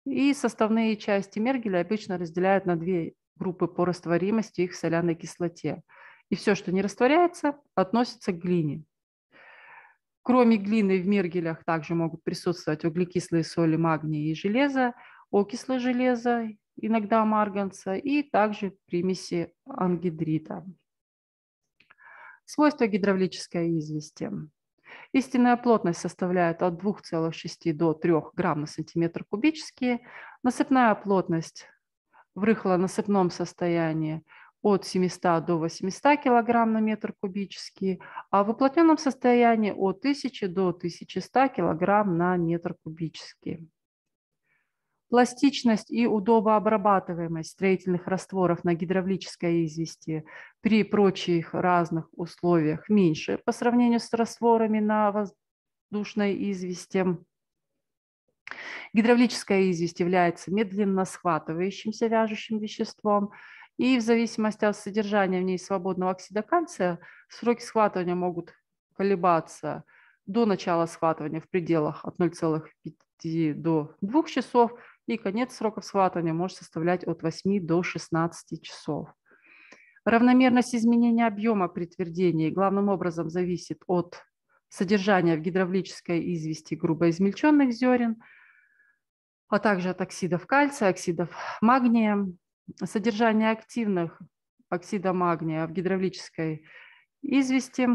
И составные части мергеля обычно разделяют на две группы по растворимости их в соляной кислоте. И все, что не растворяется, относится к глине. Кроме глины в мергелях также могут присутствовать углекислые соли магния и железа, окислы железа, иногда марганца, и также примеси ангидрита. Свойства гидравлической извести. Истинная плотность составляет от 2,6 до 3 грамм на сантиметр кубический. Насыпная плотность в рыхло-насыпном состоянии от 700 до 800 кг на метр кубический, а в уплотненном состоянии от 1000 до 1100 кг на метр кубический. Пластичность и удобообрабатываемость строительных растворов на гидравлической извести при прочих разных условиях меньше по сравнению с растворами на воздушной извести. Гидравлическая известь является медленно схватывающимся вяжущим веществом, и в зависимости от содержания в ней свободного оксида кальция сроки схватывания могут колебаться до начала схватывания в пределах от 0,5 до 2 часов, и конец сроков схватывания может составлять от 8 до 16 часов. Равномерность изменения объема при твердении главным образом зависит от содержания в гидравлической извести грубо измельченных зерен – а также от оксидов кальция, оксидов магния. Содержание активных оксида магния в гидравлической извести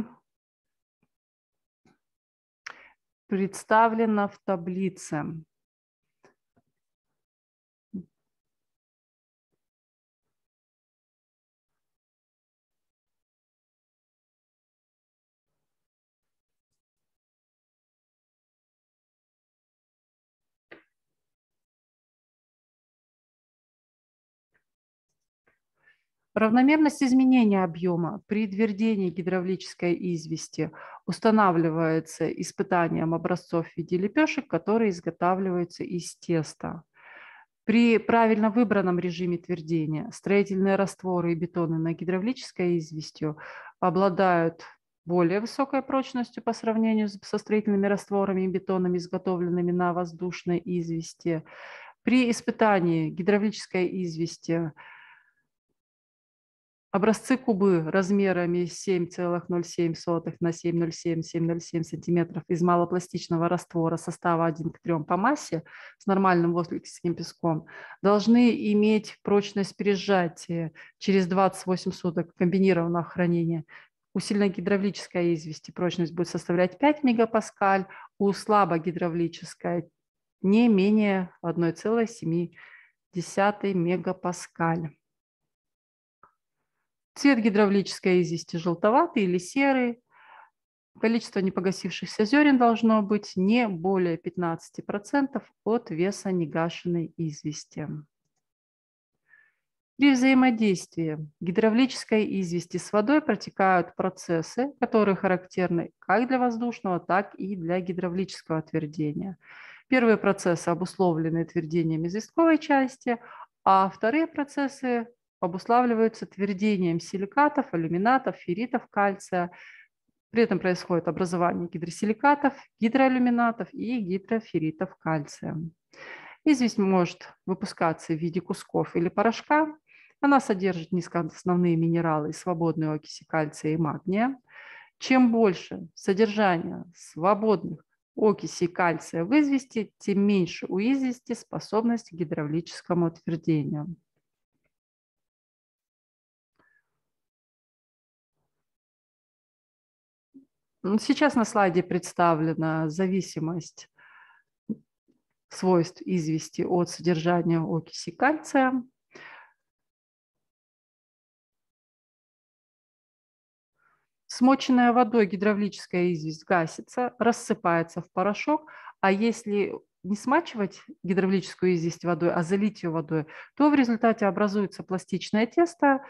представлено в таблице. Равномерность изменения объема при твердении гидравлической извести устанавливается испытанием образцов в виде лепешек, которые изготавливаются из теста. При правильно выбранном режиме твердения строительные растворы и бетоны на гидравлической известью обладают более высокой прочностью по сравнению со строительными растворами и бетонами, изготовленными на воздушной извести. При испытании гидравлической извести Образцы кубы размерами 7,07 на 7,07-7,07 см из малопластичного раствора состава 1 к 3 по массе с нормальным воздуховским песком должны иметь прочность при сжатии через 28 суток комбинированного хранения. У сильногидравлической извести прочность будет составлять 5 мегапаскаль, у слабогидравлической не менее 1,7 мегапаскаль. Цвет гидравлической извести желтоватый или серый. Количество непогасившихся зерен должно быть не более 15% от веса негашенной извести. При взаимодействии гидравлической извести с водой протекают процессы, которые характерны как для воздушного, так и для гидравлического твердения. Первые процессы обусловлены твердением известковой части, а вторые процессы обуславливаются твердением силикатов, алюминатов, ферритов кальция. При этом происходит образование гидросиликатов, гидроалюминатов и гидроферритов кальция. Известь может выпускаться в виде кусков или порошка. Она содержит низкоосновные минералы и свободные окиси кальция и магния. Чем больше содержания свободных окисей кальция в извести, тем меньше у извести способность к гидравлическому отвердению. Сейчас на слайде представлена зависимость свойств извести от содержания окиси кальция. Смоченная водой гидравлическая известь гасится, рассыпается в порошок, а если не смачивать гидравлическую известь водой, а залить ее водой, то в результате образуется пластичное тесто,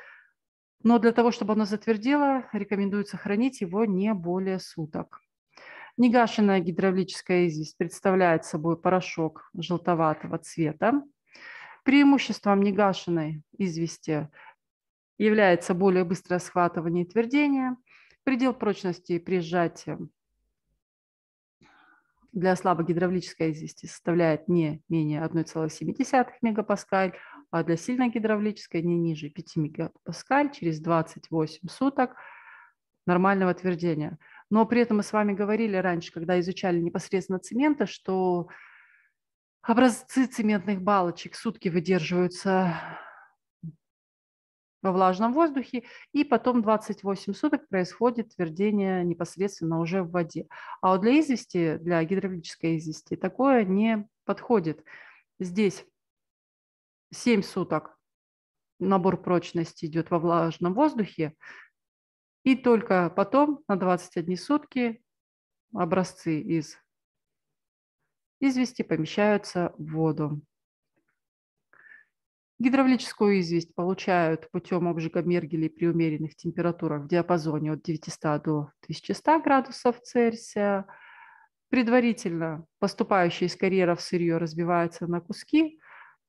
но для того, чтобы оно затвердело, рекомендуется хранить его не более суток. Негашенная гидравлическая известь представляет собой порошок желтоватого цвета. Преимуществом негашенной извести является более быстрое схватывание и твердение. Предел прочности при сжатии для слабогидравлической извести составляет не менее 1,7 мегапаскаль, а для сильногидравлической не ниже 5 мегапаскаль через 28 суток нормального твердения. Но при этом мы с вами говорили раньше, когда изучали непосредственно цементы, что образцы цементных балочек сутки выдерживаются во влажном воздухе, и потом 28 суток происходит твердение непосредственно уже в воде. А вот для извести, для гидравлической извести, такое не подходит. Здесь 7 суток набор прочности идет во влажном воздухе, и только потом на 21 сутки образцы из извести помещаются в воду. Гидравлическую известь получают путем обжига мергелей при умеренных температурах в диапазоне от 900 до 1100 градусов Цельсия. Предварительно поступающие из карьеров сырье разбиваются на куски.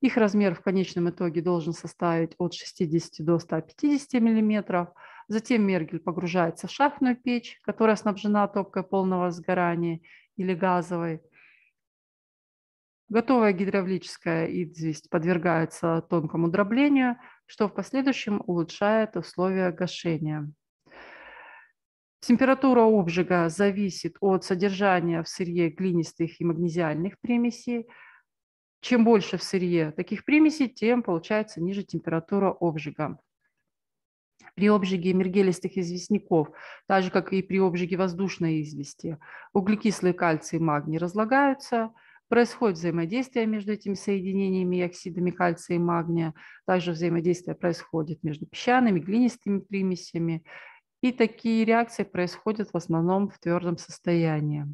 Их размер в конечном итоге должен составить от 60 до 150 миллиметров. Затем мергель погружается в шахтную печь, которая снабжена топкой полного сгорания или газовой. Готовая гидравлическая известь подвергается тонкому дроблению, что в последующем улучшает условия гашения. Температура обжига зависит от содержания в сырье глинистых и магнезиальных примесей. Чем больше в сырье таких примесей, тем получается ниже температура обжига. При обжиге мергелистых известняков, так же как и при обжиге воздушной извести, углекислый кальций и магний разлагаются – Происходит взаимодействие между этими соединениями и оксидами кальция и магния. Также взаимодействие происходит между песчаными, глинистыми примесями. И такие реакции происходят в основном в твердом состоянии.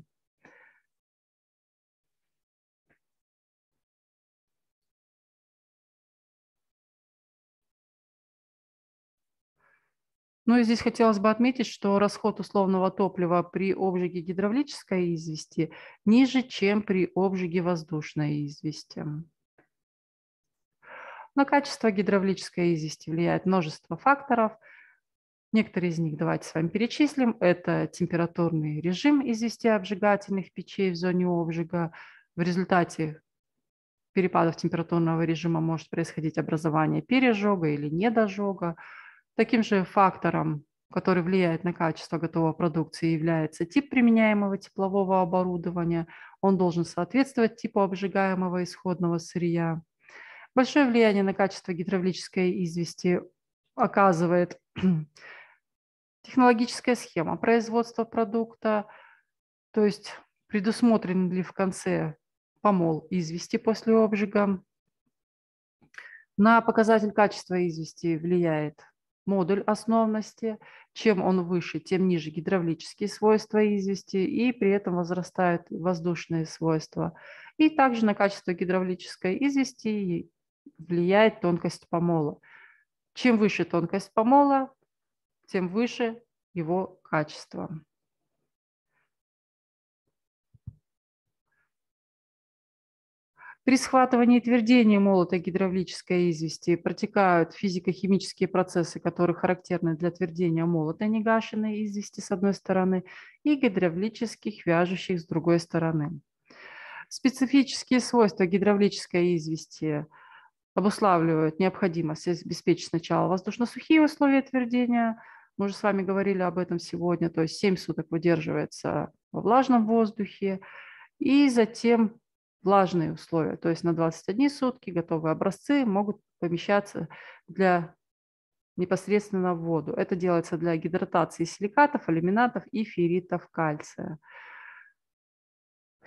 Ну и здесь хотелось бы отметить, что расход условного топлива при обжиге гидравлической извести ниже, чем при обжиге воздушной извести. На качество гидравлической извести влияет множество факторов. Некоторые из них давайте с вами перечислим. Это температурный режим извести обжигательных печей в зоне обжига. В результате перепадов температурного режима может происходить образование пережога или недожога. Таким же фактором, который влияет на качество готовой продукции, является тип применяемого теплового оборудования. Он должен соответствовать типу обжигаемого исходного сырья. Большое влияние на качество гидравлической извести оказывает технологическая схема производства продукта, то есть предусмотрен ли в конце помол извести после обжига. На показатель качества извести влияет модуль основности. Чем он выше, тем ниже гидравлические свойства извести, и при этом возрастают воздушные свойства. И также на качество гидравлической извести влияет тонкость помола. Чем выше тонкость помола, тем выше его качество. При схватывании и твердении молотой гидравлической извести протекают физико-химические процессы, которые характерны для твердения молотой негашенной извести с одной стороны и гидравлических вяжущих с другой стороны. Специфические свойства гидравлической извести обуславливают необходимость обеспечить сначала воздушно-сухие условия твердения, мы уже с вами говорили об этом сегодня, то есть 7 суток выдерживается во влажном воздухе, и затем влажные условия, то есть на 21 сутки готовые образцы могут помещаться для непосредственно в воду. Это делается для гидратации силикатов, алюминатов и ферритов кальция.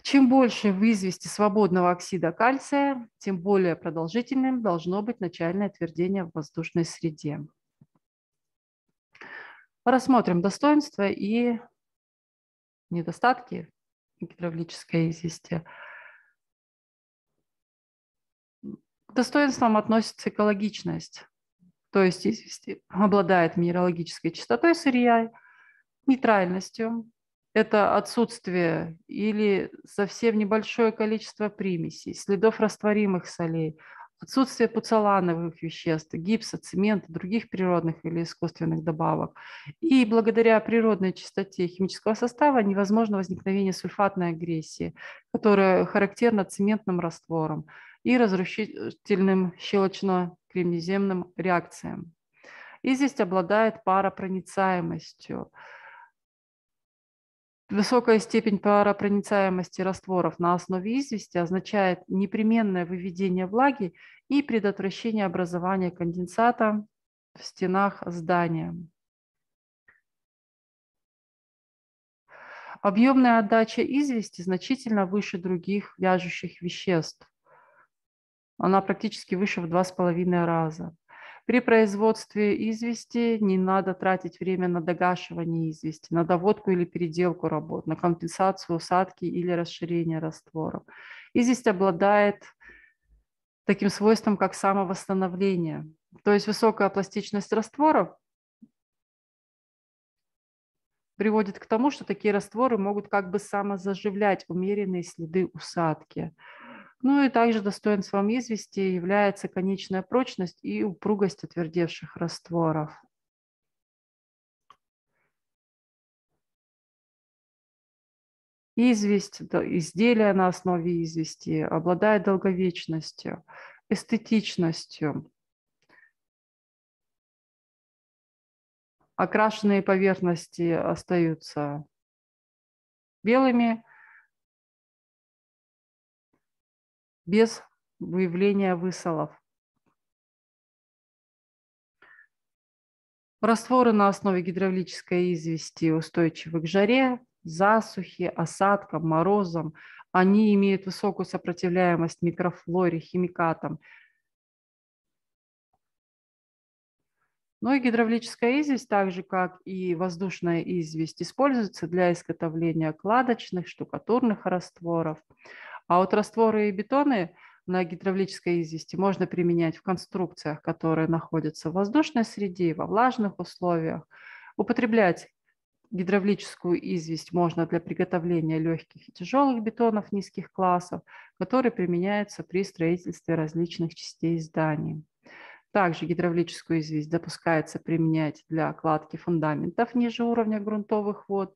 Чем больше в извести свободного оксида кальция, тем более продолжительным должно быть начальное твердение в воздушной среде. Рассмотрим достоинства и недостатки гидравлической извести. К достоинствам относится экологичность, то есть обладает минералогической чистотой сырья, нейтральностью, это отсутствие или совсем небольшое количество примесей, следов растворимых солей, отсутствие пуцалановых веществ, гипса, цемента, других природных или искусственных добавок. И благодаря природной чистоте химического состава невозможно возникновение сульфатной агрессии, которая характерна цементным растворам и разрушительным щелочно-кремнеземным реакциям. Известь обладает паропроницаемостью. Высокая степень паропроницаемости растворов на основе извести означает непременное выведение влаги и предотвращение образования конденсата в стенах здания. Объемная отдача извести значительно выше других вяжущих веществ. Она практически выше в два с половиной раза. При производстве извести не надо тратить время на догашивание извести, на доводку или переделку работ, на компенсацию усадки или расширение растворов. Известь обладает таким свойством, как самовосстановление. То есть высокая пластичность растворов приводит к тому, что такие растворы могут как бы самозаживлять умеренные следы усадки. Ну и также достоинством извести является конечная прочность и упругость отвердевших растворов. Известь, изделие на основе извести обладает долговечностью, эстетичностью. Окрашенные поверхности остаются белыми, без выявления высолов. Растворы на основе гидравлической извести устойчивы к жаре, засухе, осадкам, морозам. Они имеют высокую сопротивляемость микрофлоре, химикатам. Но и гидравлическая известь, так же как и воздушная известь, используется для изготовления кладочных, штукатурных растворов. А вот растворы и бетоны на гидравлической извести можно применять в конструкциях, которые находятся в воздушной среде, во влажных условиях. Употреблять гидравлическую известь можно для приготовления легких и тяжелых бетонов низких классов, которые применяются при строительстве различных частей зданий. Также гидравлическую известь допускается применять для кладки фундаментов ниже уровня грунтовых вод,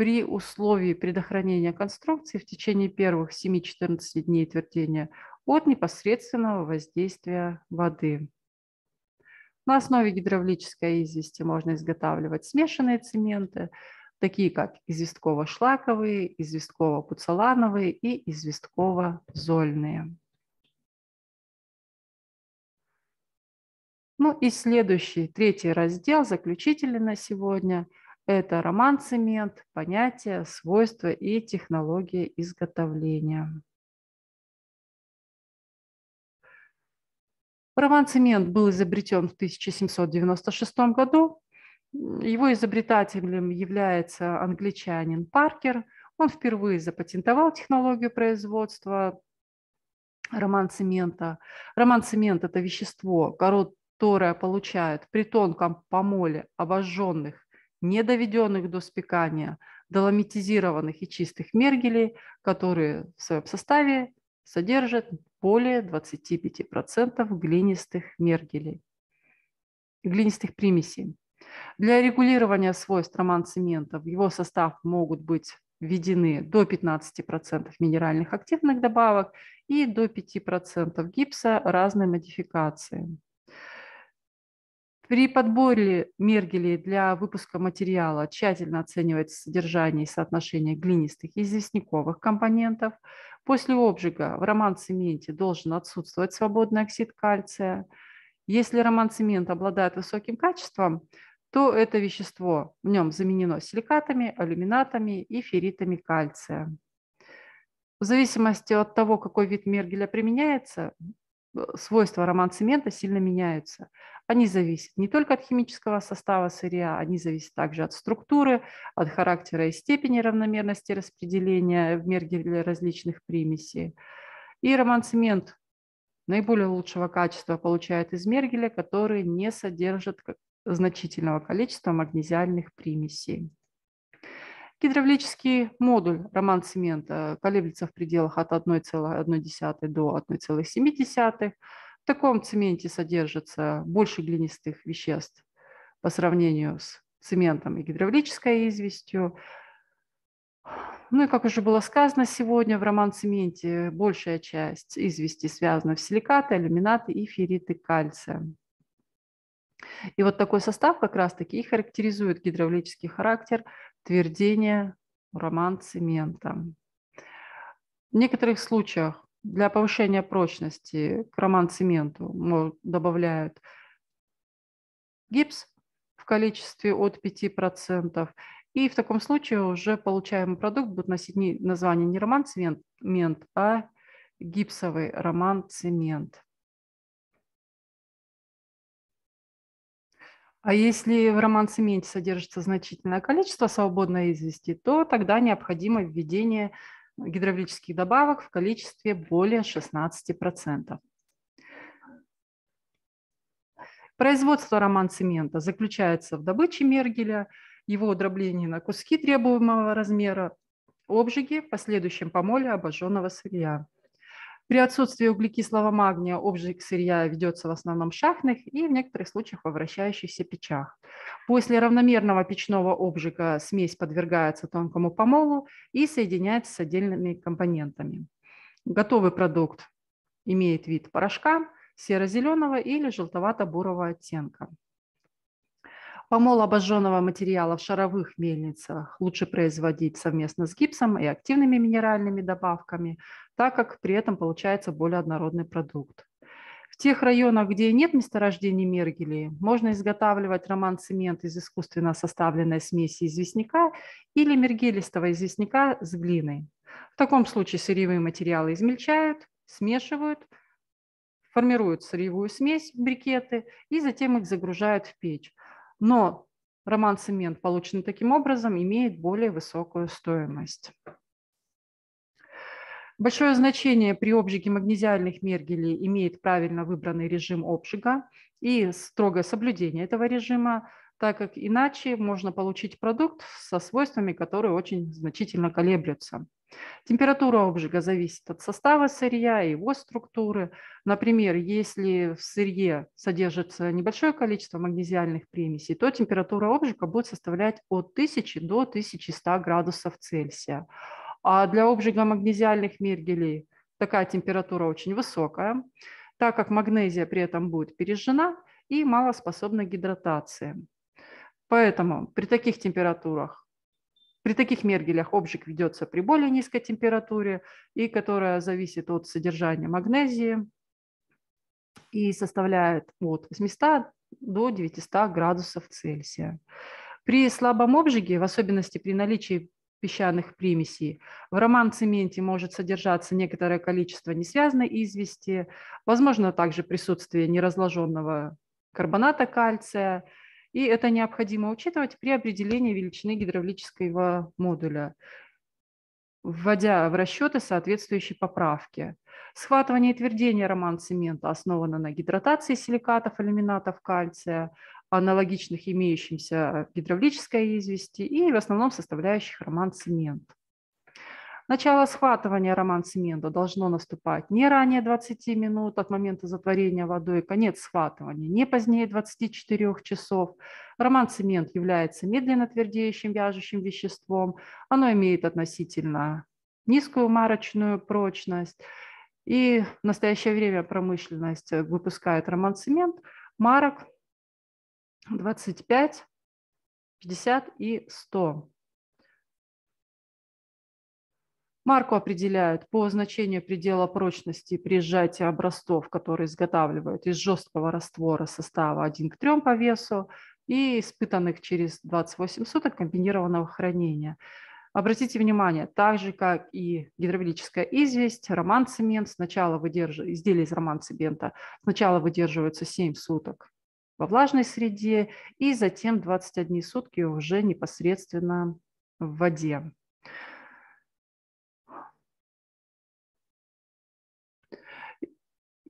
при условии предохранения конструкции в течение первых 7-14 дней твердения от непосредственного воздействия воды. На основе гидравлической извести можно изготавливать смешанные цементы, такие как известково-шлаковые, известково-пуцалановые и известково-зольные. Ну и следующий, третий раздел, заключительный на сегодня – это роман-цемент, понятия, свойства и технология изготовления. Роман-цемент был изобретен в 1796 году. Его изобретателем является англичанин Паркер. Он впервые запатентовал технологию производства роман-цемента. Роман-цемент – это вещество, которое получают при тонком помоле обожженных не доведенных до спекания, доломитизированных и чистых мергелей, которые в своем составе содержат более 25% глинистых мергелей, глинистых примесей. Для регулирования свойств роман-цемента в его состав могут быть введены до 15% минеральных активных добавок и до 5% гипса разной модификации. При подборе мергелей для выпуска материала тщательно оценивается содержание и соотношение глинистых и известняковых компонентов. После обжига в роман-цементе должен отсутствовать свободный оксид кальция. Если роман-цемент обладает высоким качеством, то это вещество в нем заменено силикатами, алюминатами и ферритами кальция. В зависимости от того, какой вид мергеля применяется, свойства роман-цемента сильно меняются. Они зависят не только от химического состава сырья, они зависят также от структуры, от характера и степени равномерности распределения в мергеле различных примесей. И роман-цемент наиболее лучшего качества получает из мергеля, который не содержит значительного количества магнезиальных примесей. Гидравлический модуль роман-цемента колеблется в пределах от 1,1 до 1,7. В таком цементе содержится больше глинистых веществ по сравнению с цементом и гидравлической известью. Ну и как уже было сказано сегодня, в роман-цементе большая часть извести связана в силикаты, алюминаты и ферриты кальция. И вот такой состав как раз-таки и характеризует гидравлический характер твердения роман-цемента. В некоторых случаях для повышения прочности к роман-цементу добавляют гипс в количестве от 5%. И в таком случае уже получаемый продукт будет носить не, название не роман-цемент, а гипсовый роман-цемент. А если в роман-цементе содержится значительное количество свободной извести, то тогда необходимо введение гидравлических добавок в количестве более 16%. Производство роман-цемента заключается в добыче мергеля, его дроблении на куски требуемого размера, обжиге, последующем помоле обожженного сырья. При отсутствии углекислого магния обжиг сырья ведется в основном в шахтных и в некоторых случаях во вращающихся печах. После равномерного печного обжига смесь подвергается тонкому помолу и соединяется с отдельными компонентами. Готовый продукт имеет вид порошка серо-зеленого или желтовато-бурого оттенка. Помол обожженного материала в шаровых мельницах лучше производить совместно с гипсом и активными минеральными добавками, так как при этом получается более однородный продукт. В тех районах, где нет месторождений мергелей, можно изготавливать роман-цемент из искусственно составленной смеси известняка или мергелистого известняка с глиной. В таком случае сырьевые материалы измельчают, смешивают, формируют сырьевую смесь в брикеты и затем их загружают в печь. Но роман-цемент, полученный таким образом, имеет более высокую стоимость. Большое значение при обжиге магнезиальных мергелей имеет правильно выбранный режим обжига и строгое соблюдение этого режима, так как иначе можно получить продукт со свойствами, которые очень значительно колеблются. Температура обжига зависит от состава сырья и его структуры. Например, если в сырье содержится небольшое количество магнезиальных примесей, то температура обжига будет составлять от 1000 до 1100 градусов Цельсия. А для обжига магнезиальных мергелей такая температура очень высокая, так как магнезия при этом будет пережжена и мало способна к гидратации. Поэтому при таких температурах при таких мергелях обжиг ведется при более низкой температуре, и которая зависит от содержания магнезии и составляет от 800 до 900 градусов Цельсия. При слабом обжиге, в особенности при наличии песчаных примесей, в роман-цементе может содержаться некоторое количество несвязанной извести, возможно также присутствие неразложенного карбоната кальция – и это необходимо учитывать при определении величины гидравлического модуля, вводя в расчеты соответствующие поправки. Схватывание и твердение роман-цемента основано на гидратации силикатов, алюминатов кальция, аналогичных имеющимся гидравлической извести и в основном составляющих роман-цемент. Начало схватывания роман-цемента должно наступать не ранее 20 минут от момента затворения водой, конец схватывания не позднее 24 часов. Роман-цемент является медленно твердеющим вяжущим веществом. Оно имеет относительно низкую марочную прочность. И в настоящее время промышленность выпускает роман-цемент марок 25, 50 и 100. Марку определяют по значению предела прочности при сжатии образцов, которые изготавливают из жесткого раствора состава 1 к 3 по весу и испытанных через 28 суток комбинированного хранения. Обратите внимание, так же, как и гидравлическая известь, роман-цемент сначала выдерживает, изделия из роман-цемента сначала выдерживаются 7 суток во влажной среде и затем 21 сутки уже непосредственно в воде.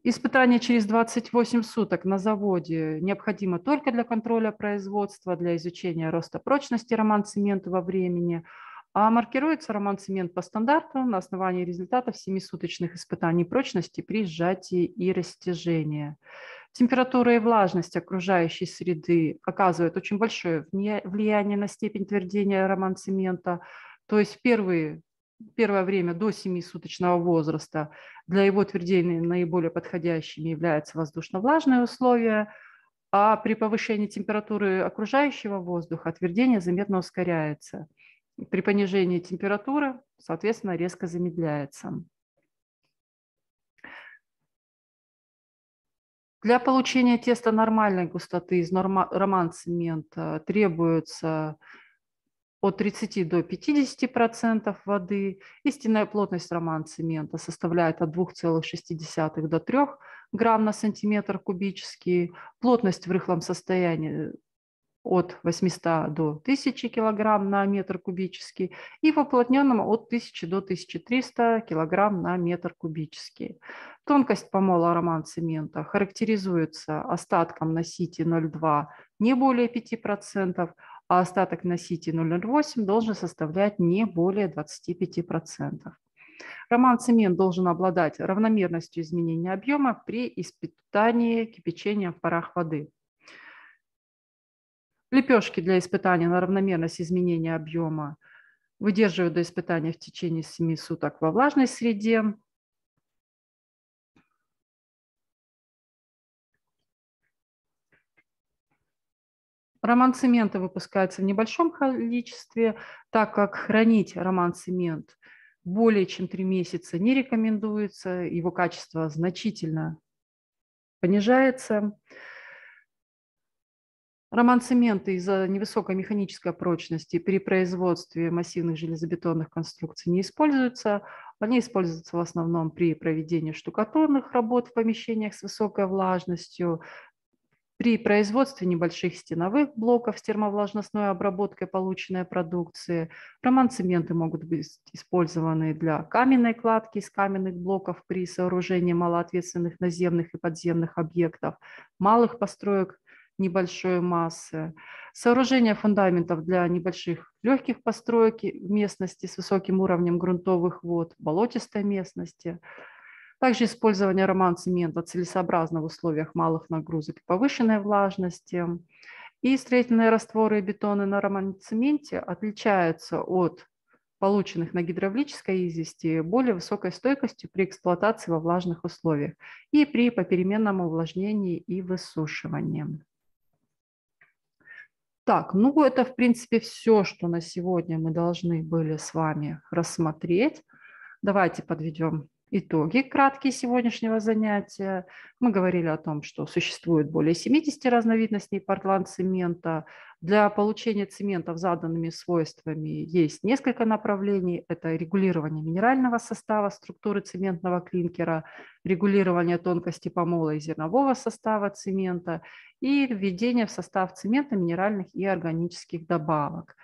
Испытание через 28 суток на заводе необходимо только для контроля производства, для изучения роста прочности роман-цемента во времени, а маркируется роман-цемент по стандарту на основании результатов 7-суточных испытаний прочности при сжатии и растяжении. Температура и влажность окружающей среды оказывают очень большое влияние на степень твердения роман-цемента, то есть первые первое время до 7-суточного возраста для его твердения наиболее подходящими являются воздушно-влажные условия, а при повышении температуры окружающего воздуха твердение заметно ускоряется. При понижении температуры, соответственно, резко замедляется. Для получения теста нормальной густоты из роман-цемента требуется от 30 до 50% воды. Истинная плотность роман-цемента составляет от 2,6 до 3 грамм на сантиметр кубический. Плотность в рыхлом состоянии от 800 до 1000 кг на метр кубический и в уплотненном от 1000 до 1300 кг на метр кубический. Тонкость помола роман цемента характеризуется остатком на сите 0,2 не более 5%, а остаток на сите 0,08 должен составлять не более 25%. Роман-цемент должен обладать равномерностью изменения объема при испытании кипячения в парах воды. Лепешки для испытания на равномерность изменения объема выдерживают до испытания в течение 7 суток во влажной среде. Роман-цемента выпускается в небольшом количестве, так как хранить роман-цемент более чем 3 месяца не рекомендуется, его качество значительно понижается. Роман-цементы из-за невысокой механической прочности при производстве массивных железобетонных конструкций не используются. Они используются в основном при проведении штукатурных работ в помещениях с высокой влажностью, при производстве небольших стеновых блоков с термовлажностной обработкой полученной продукции. Роман-цементы могут быть использованы для каменной кладки из каменных блоков при сооружении малоответственных наземных и подземных объектов, малых построек небольшой массы, сооружение фундаментов для небольших легких построек в местности с высоким уровнем грунтовых вод, болотистой местности, также использование роман-цемента целесообразно в условиях малых нагрузок и повышенной влажности. И строительные растворы и бетоны на роман-цементе отличаются от полученных на гидравлической извести более высокой стойкостью при эксплуатации во влажных условиях и при попеременном увлажнении и высушивании. Так, ну это, в принципе, все, что на сегодня мы должны были с вами рассмотреть. Давайте подведем итоги краткие сегодняшнего занятия. Мы говорили о том, что существует более 70 разновидностей портланд-цемента. Для получения цементов заданными свойствами есть несколько направлений. Это регулирование минерального состава структуры цементного клинкера, регулирование тонкости помола и зернового состава цемента и введение в состав цемента минеральных и органических добавок.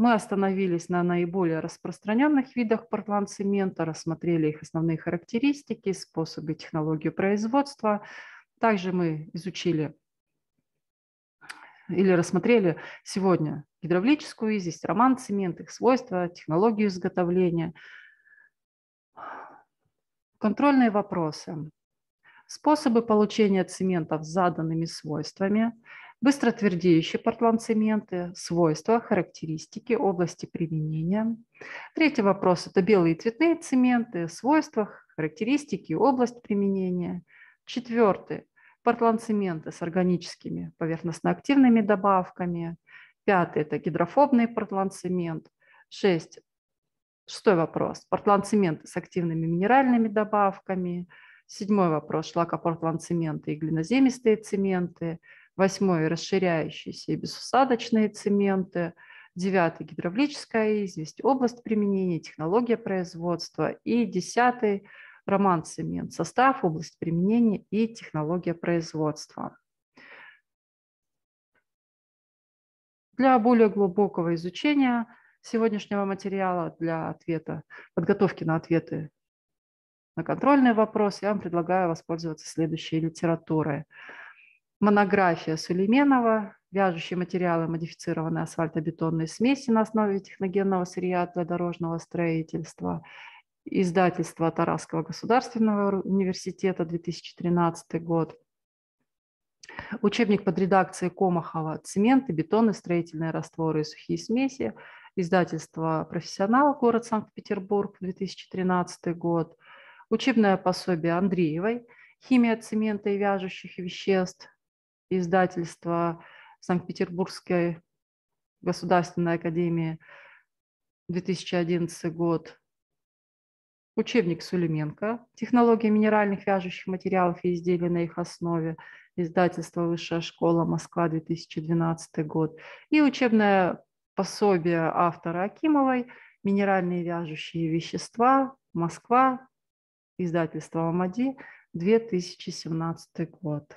Мы остановились на наиболее распространенных видах портланд-цемента, рассмотрели их основные характеристики, способы, технологию производства. Также мы изучили или рассмотрели сегодня гидравлическую известь, роман-цемент, их свойства, технологию изготовления. Контрольные вопросы. Способы получения цементов с заданными свойствами – Быстротвердеющие портландцементы, свойства, характеристики, области применения. Третий вопрос – это белые цветные цементы, свойства, характеристики, область применения. Четвертый – портландцементы с органическими поверхностно-активными добавками. Пятый – это гидрофобный портландцемент. Шесть Шестой вопрос. Портландцементы с активными минеральными добавками. Седьмой вопрос. Шлакопортландцементы и глиноземистые цементы. Восьмой. Расширяющиеся и безусадочные цементы. Девятый. Гидравлическая известь, область применения, технология производства. И десятый. Роман-цемент, состав, область применения и технология производства. Для более глубокого изучения сегодняшнего материала, для ответа, подготовки на ответы на контрольный вопрос, я вам предлагаю воспользоваться следующей литературой. Монография Сулейменова «Вяжущие материалы модифицированной асфальтобетонной смеси на основе техногенного сырья для дорожного строительства». Издательство Тарасского государственного университета, 2013 год. Учебник под редакцией Комахова «Цемент и бетонные строительные растворы и сухие смеси». Издательство «Профессионал», город Санкт-Петербург, 2013 год. Учебное пособие Андреевой «Химия цемента и вяжущих веществ». Издательство Санкт-Петербургской государственной академии, 2011 год. Учебник Сулеменко «Технология минеральных вяжущих материалов и изделий на их основе», издательство «Высшая школа Москва», 2012 год. И учебное пособие автора Акимовой «Минеральные вяжущие вещества. Москва», издательство «Амади», 2017 год.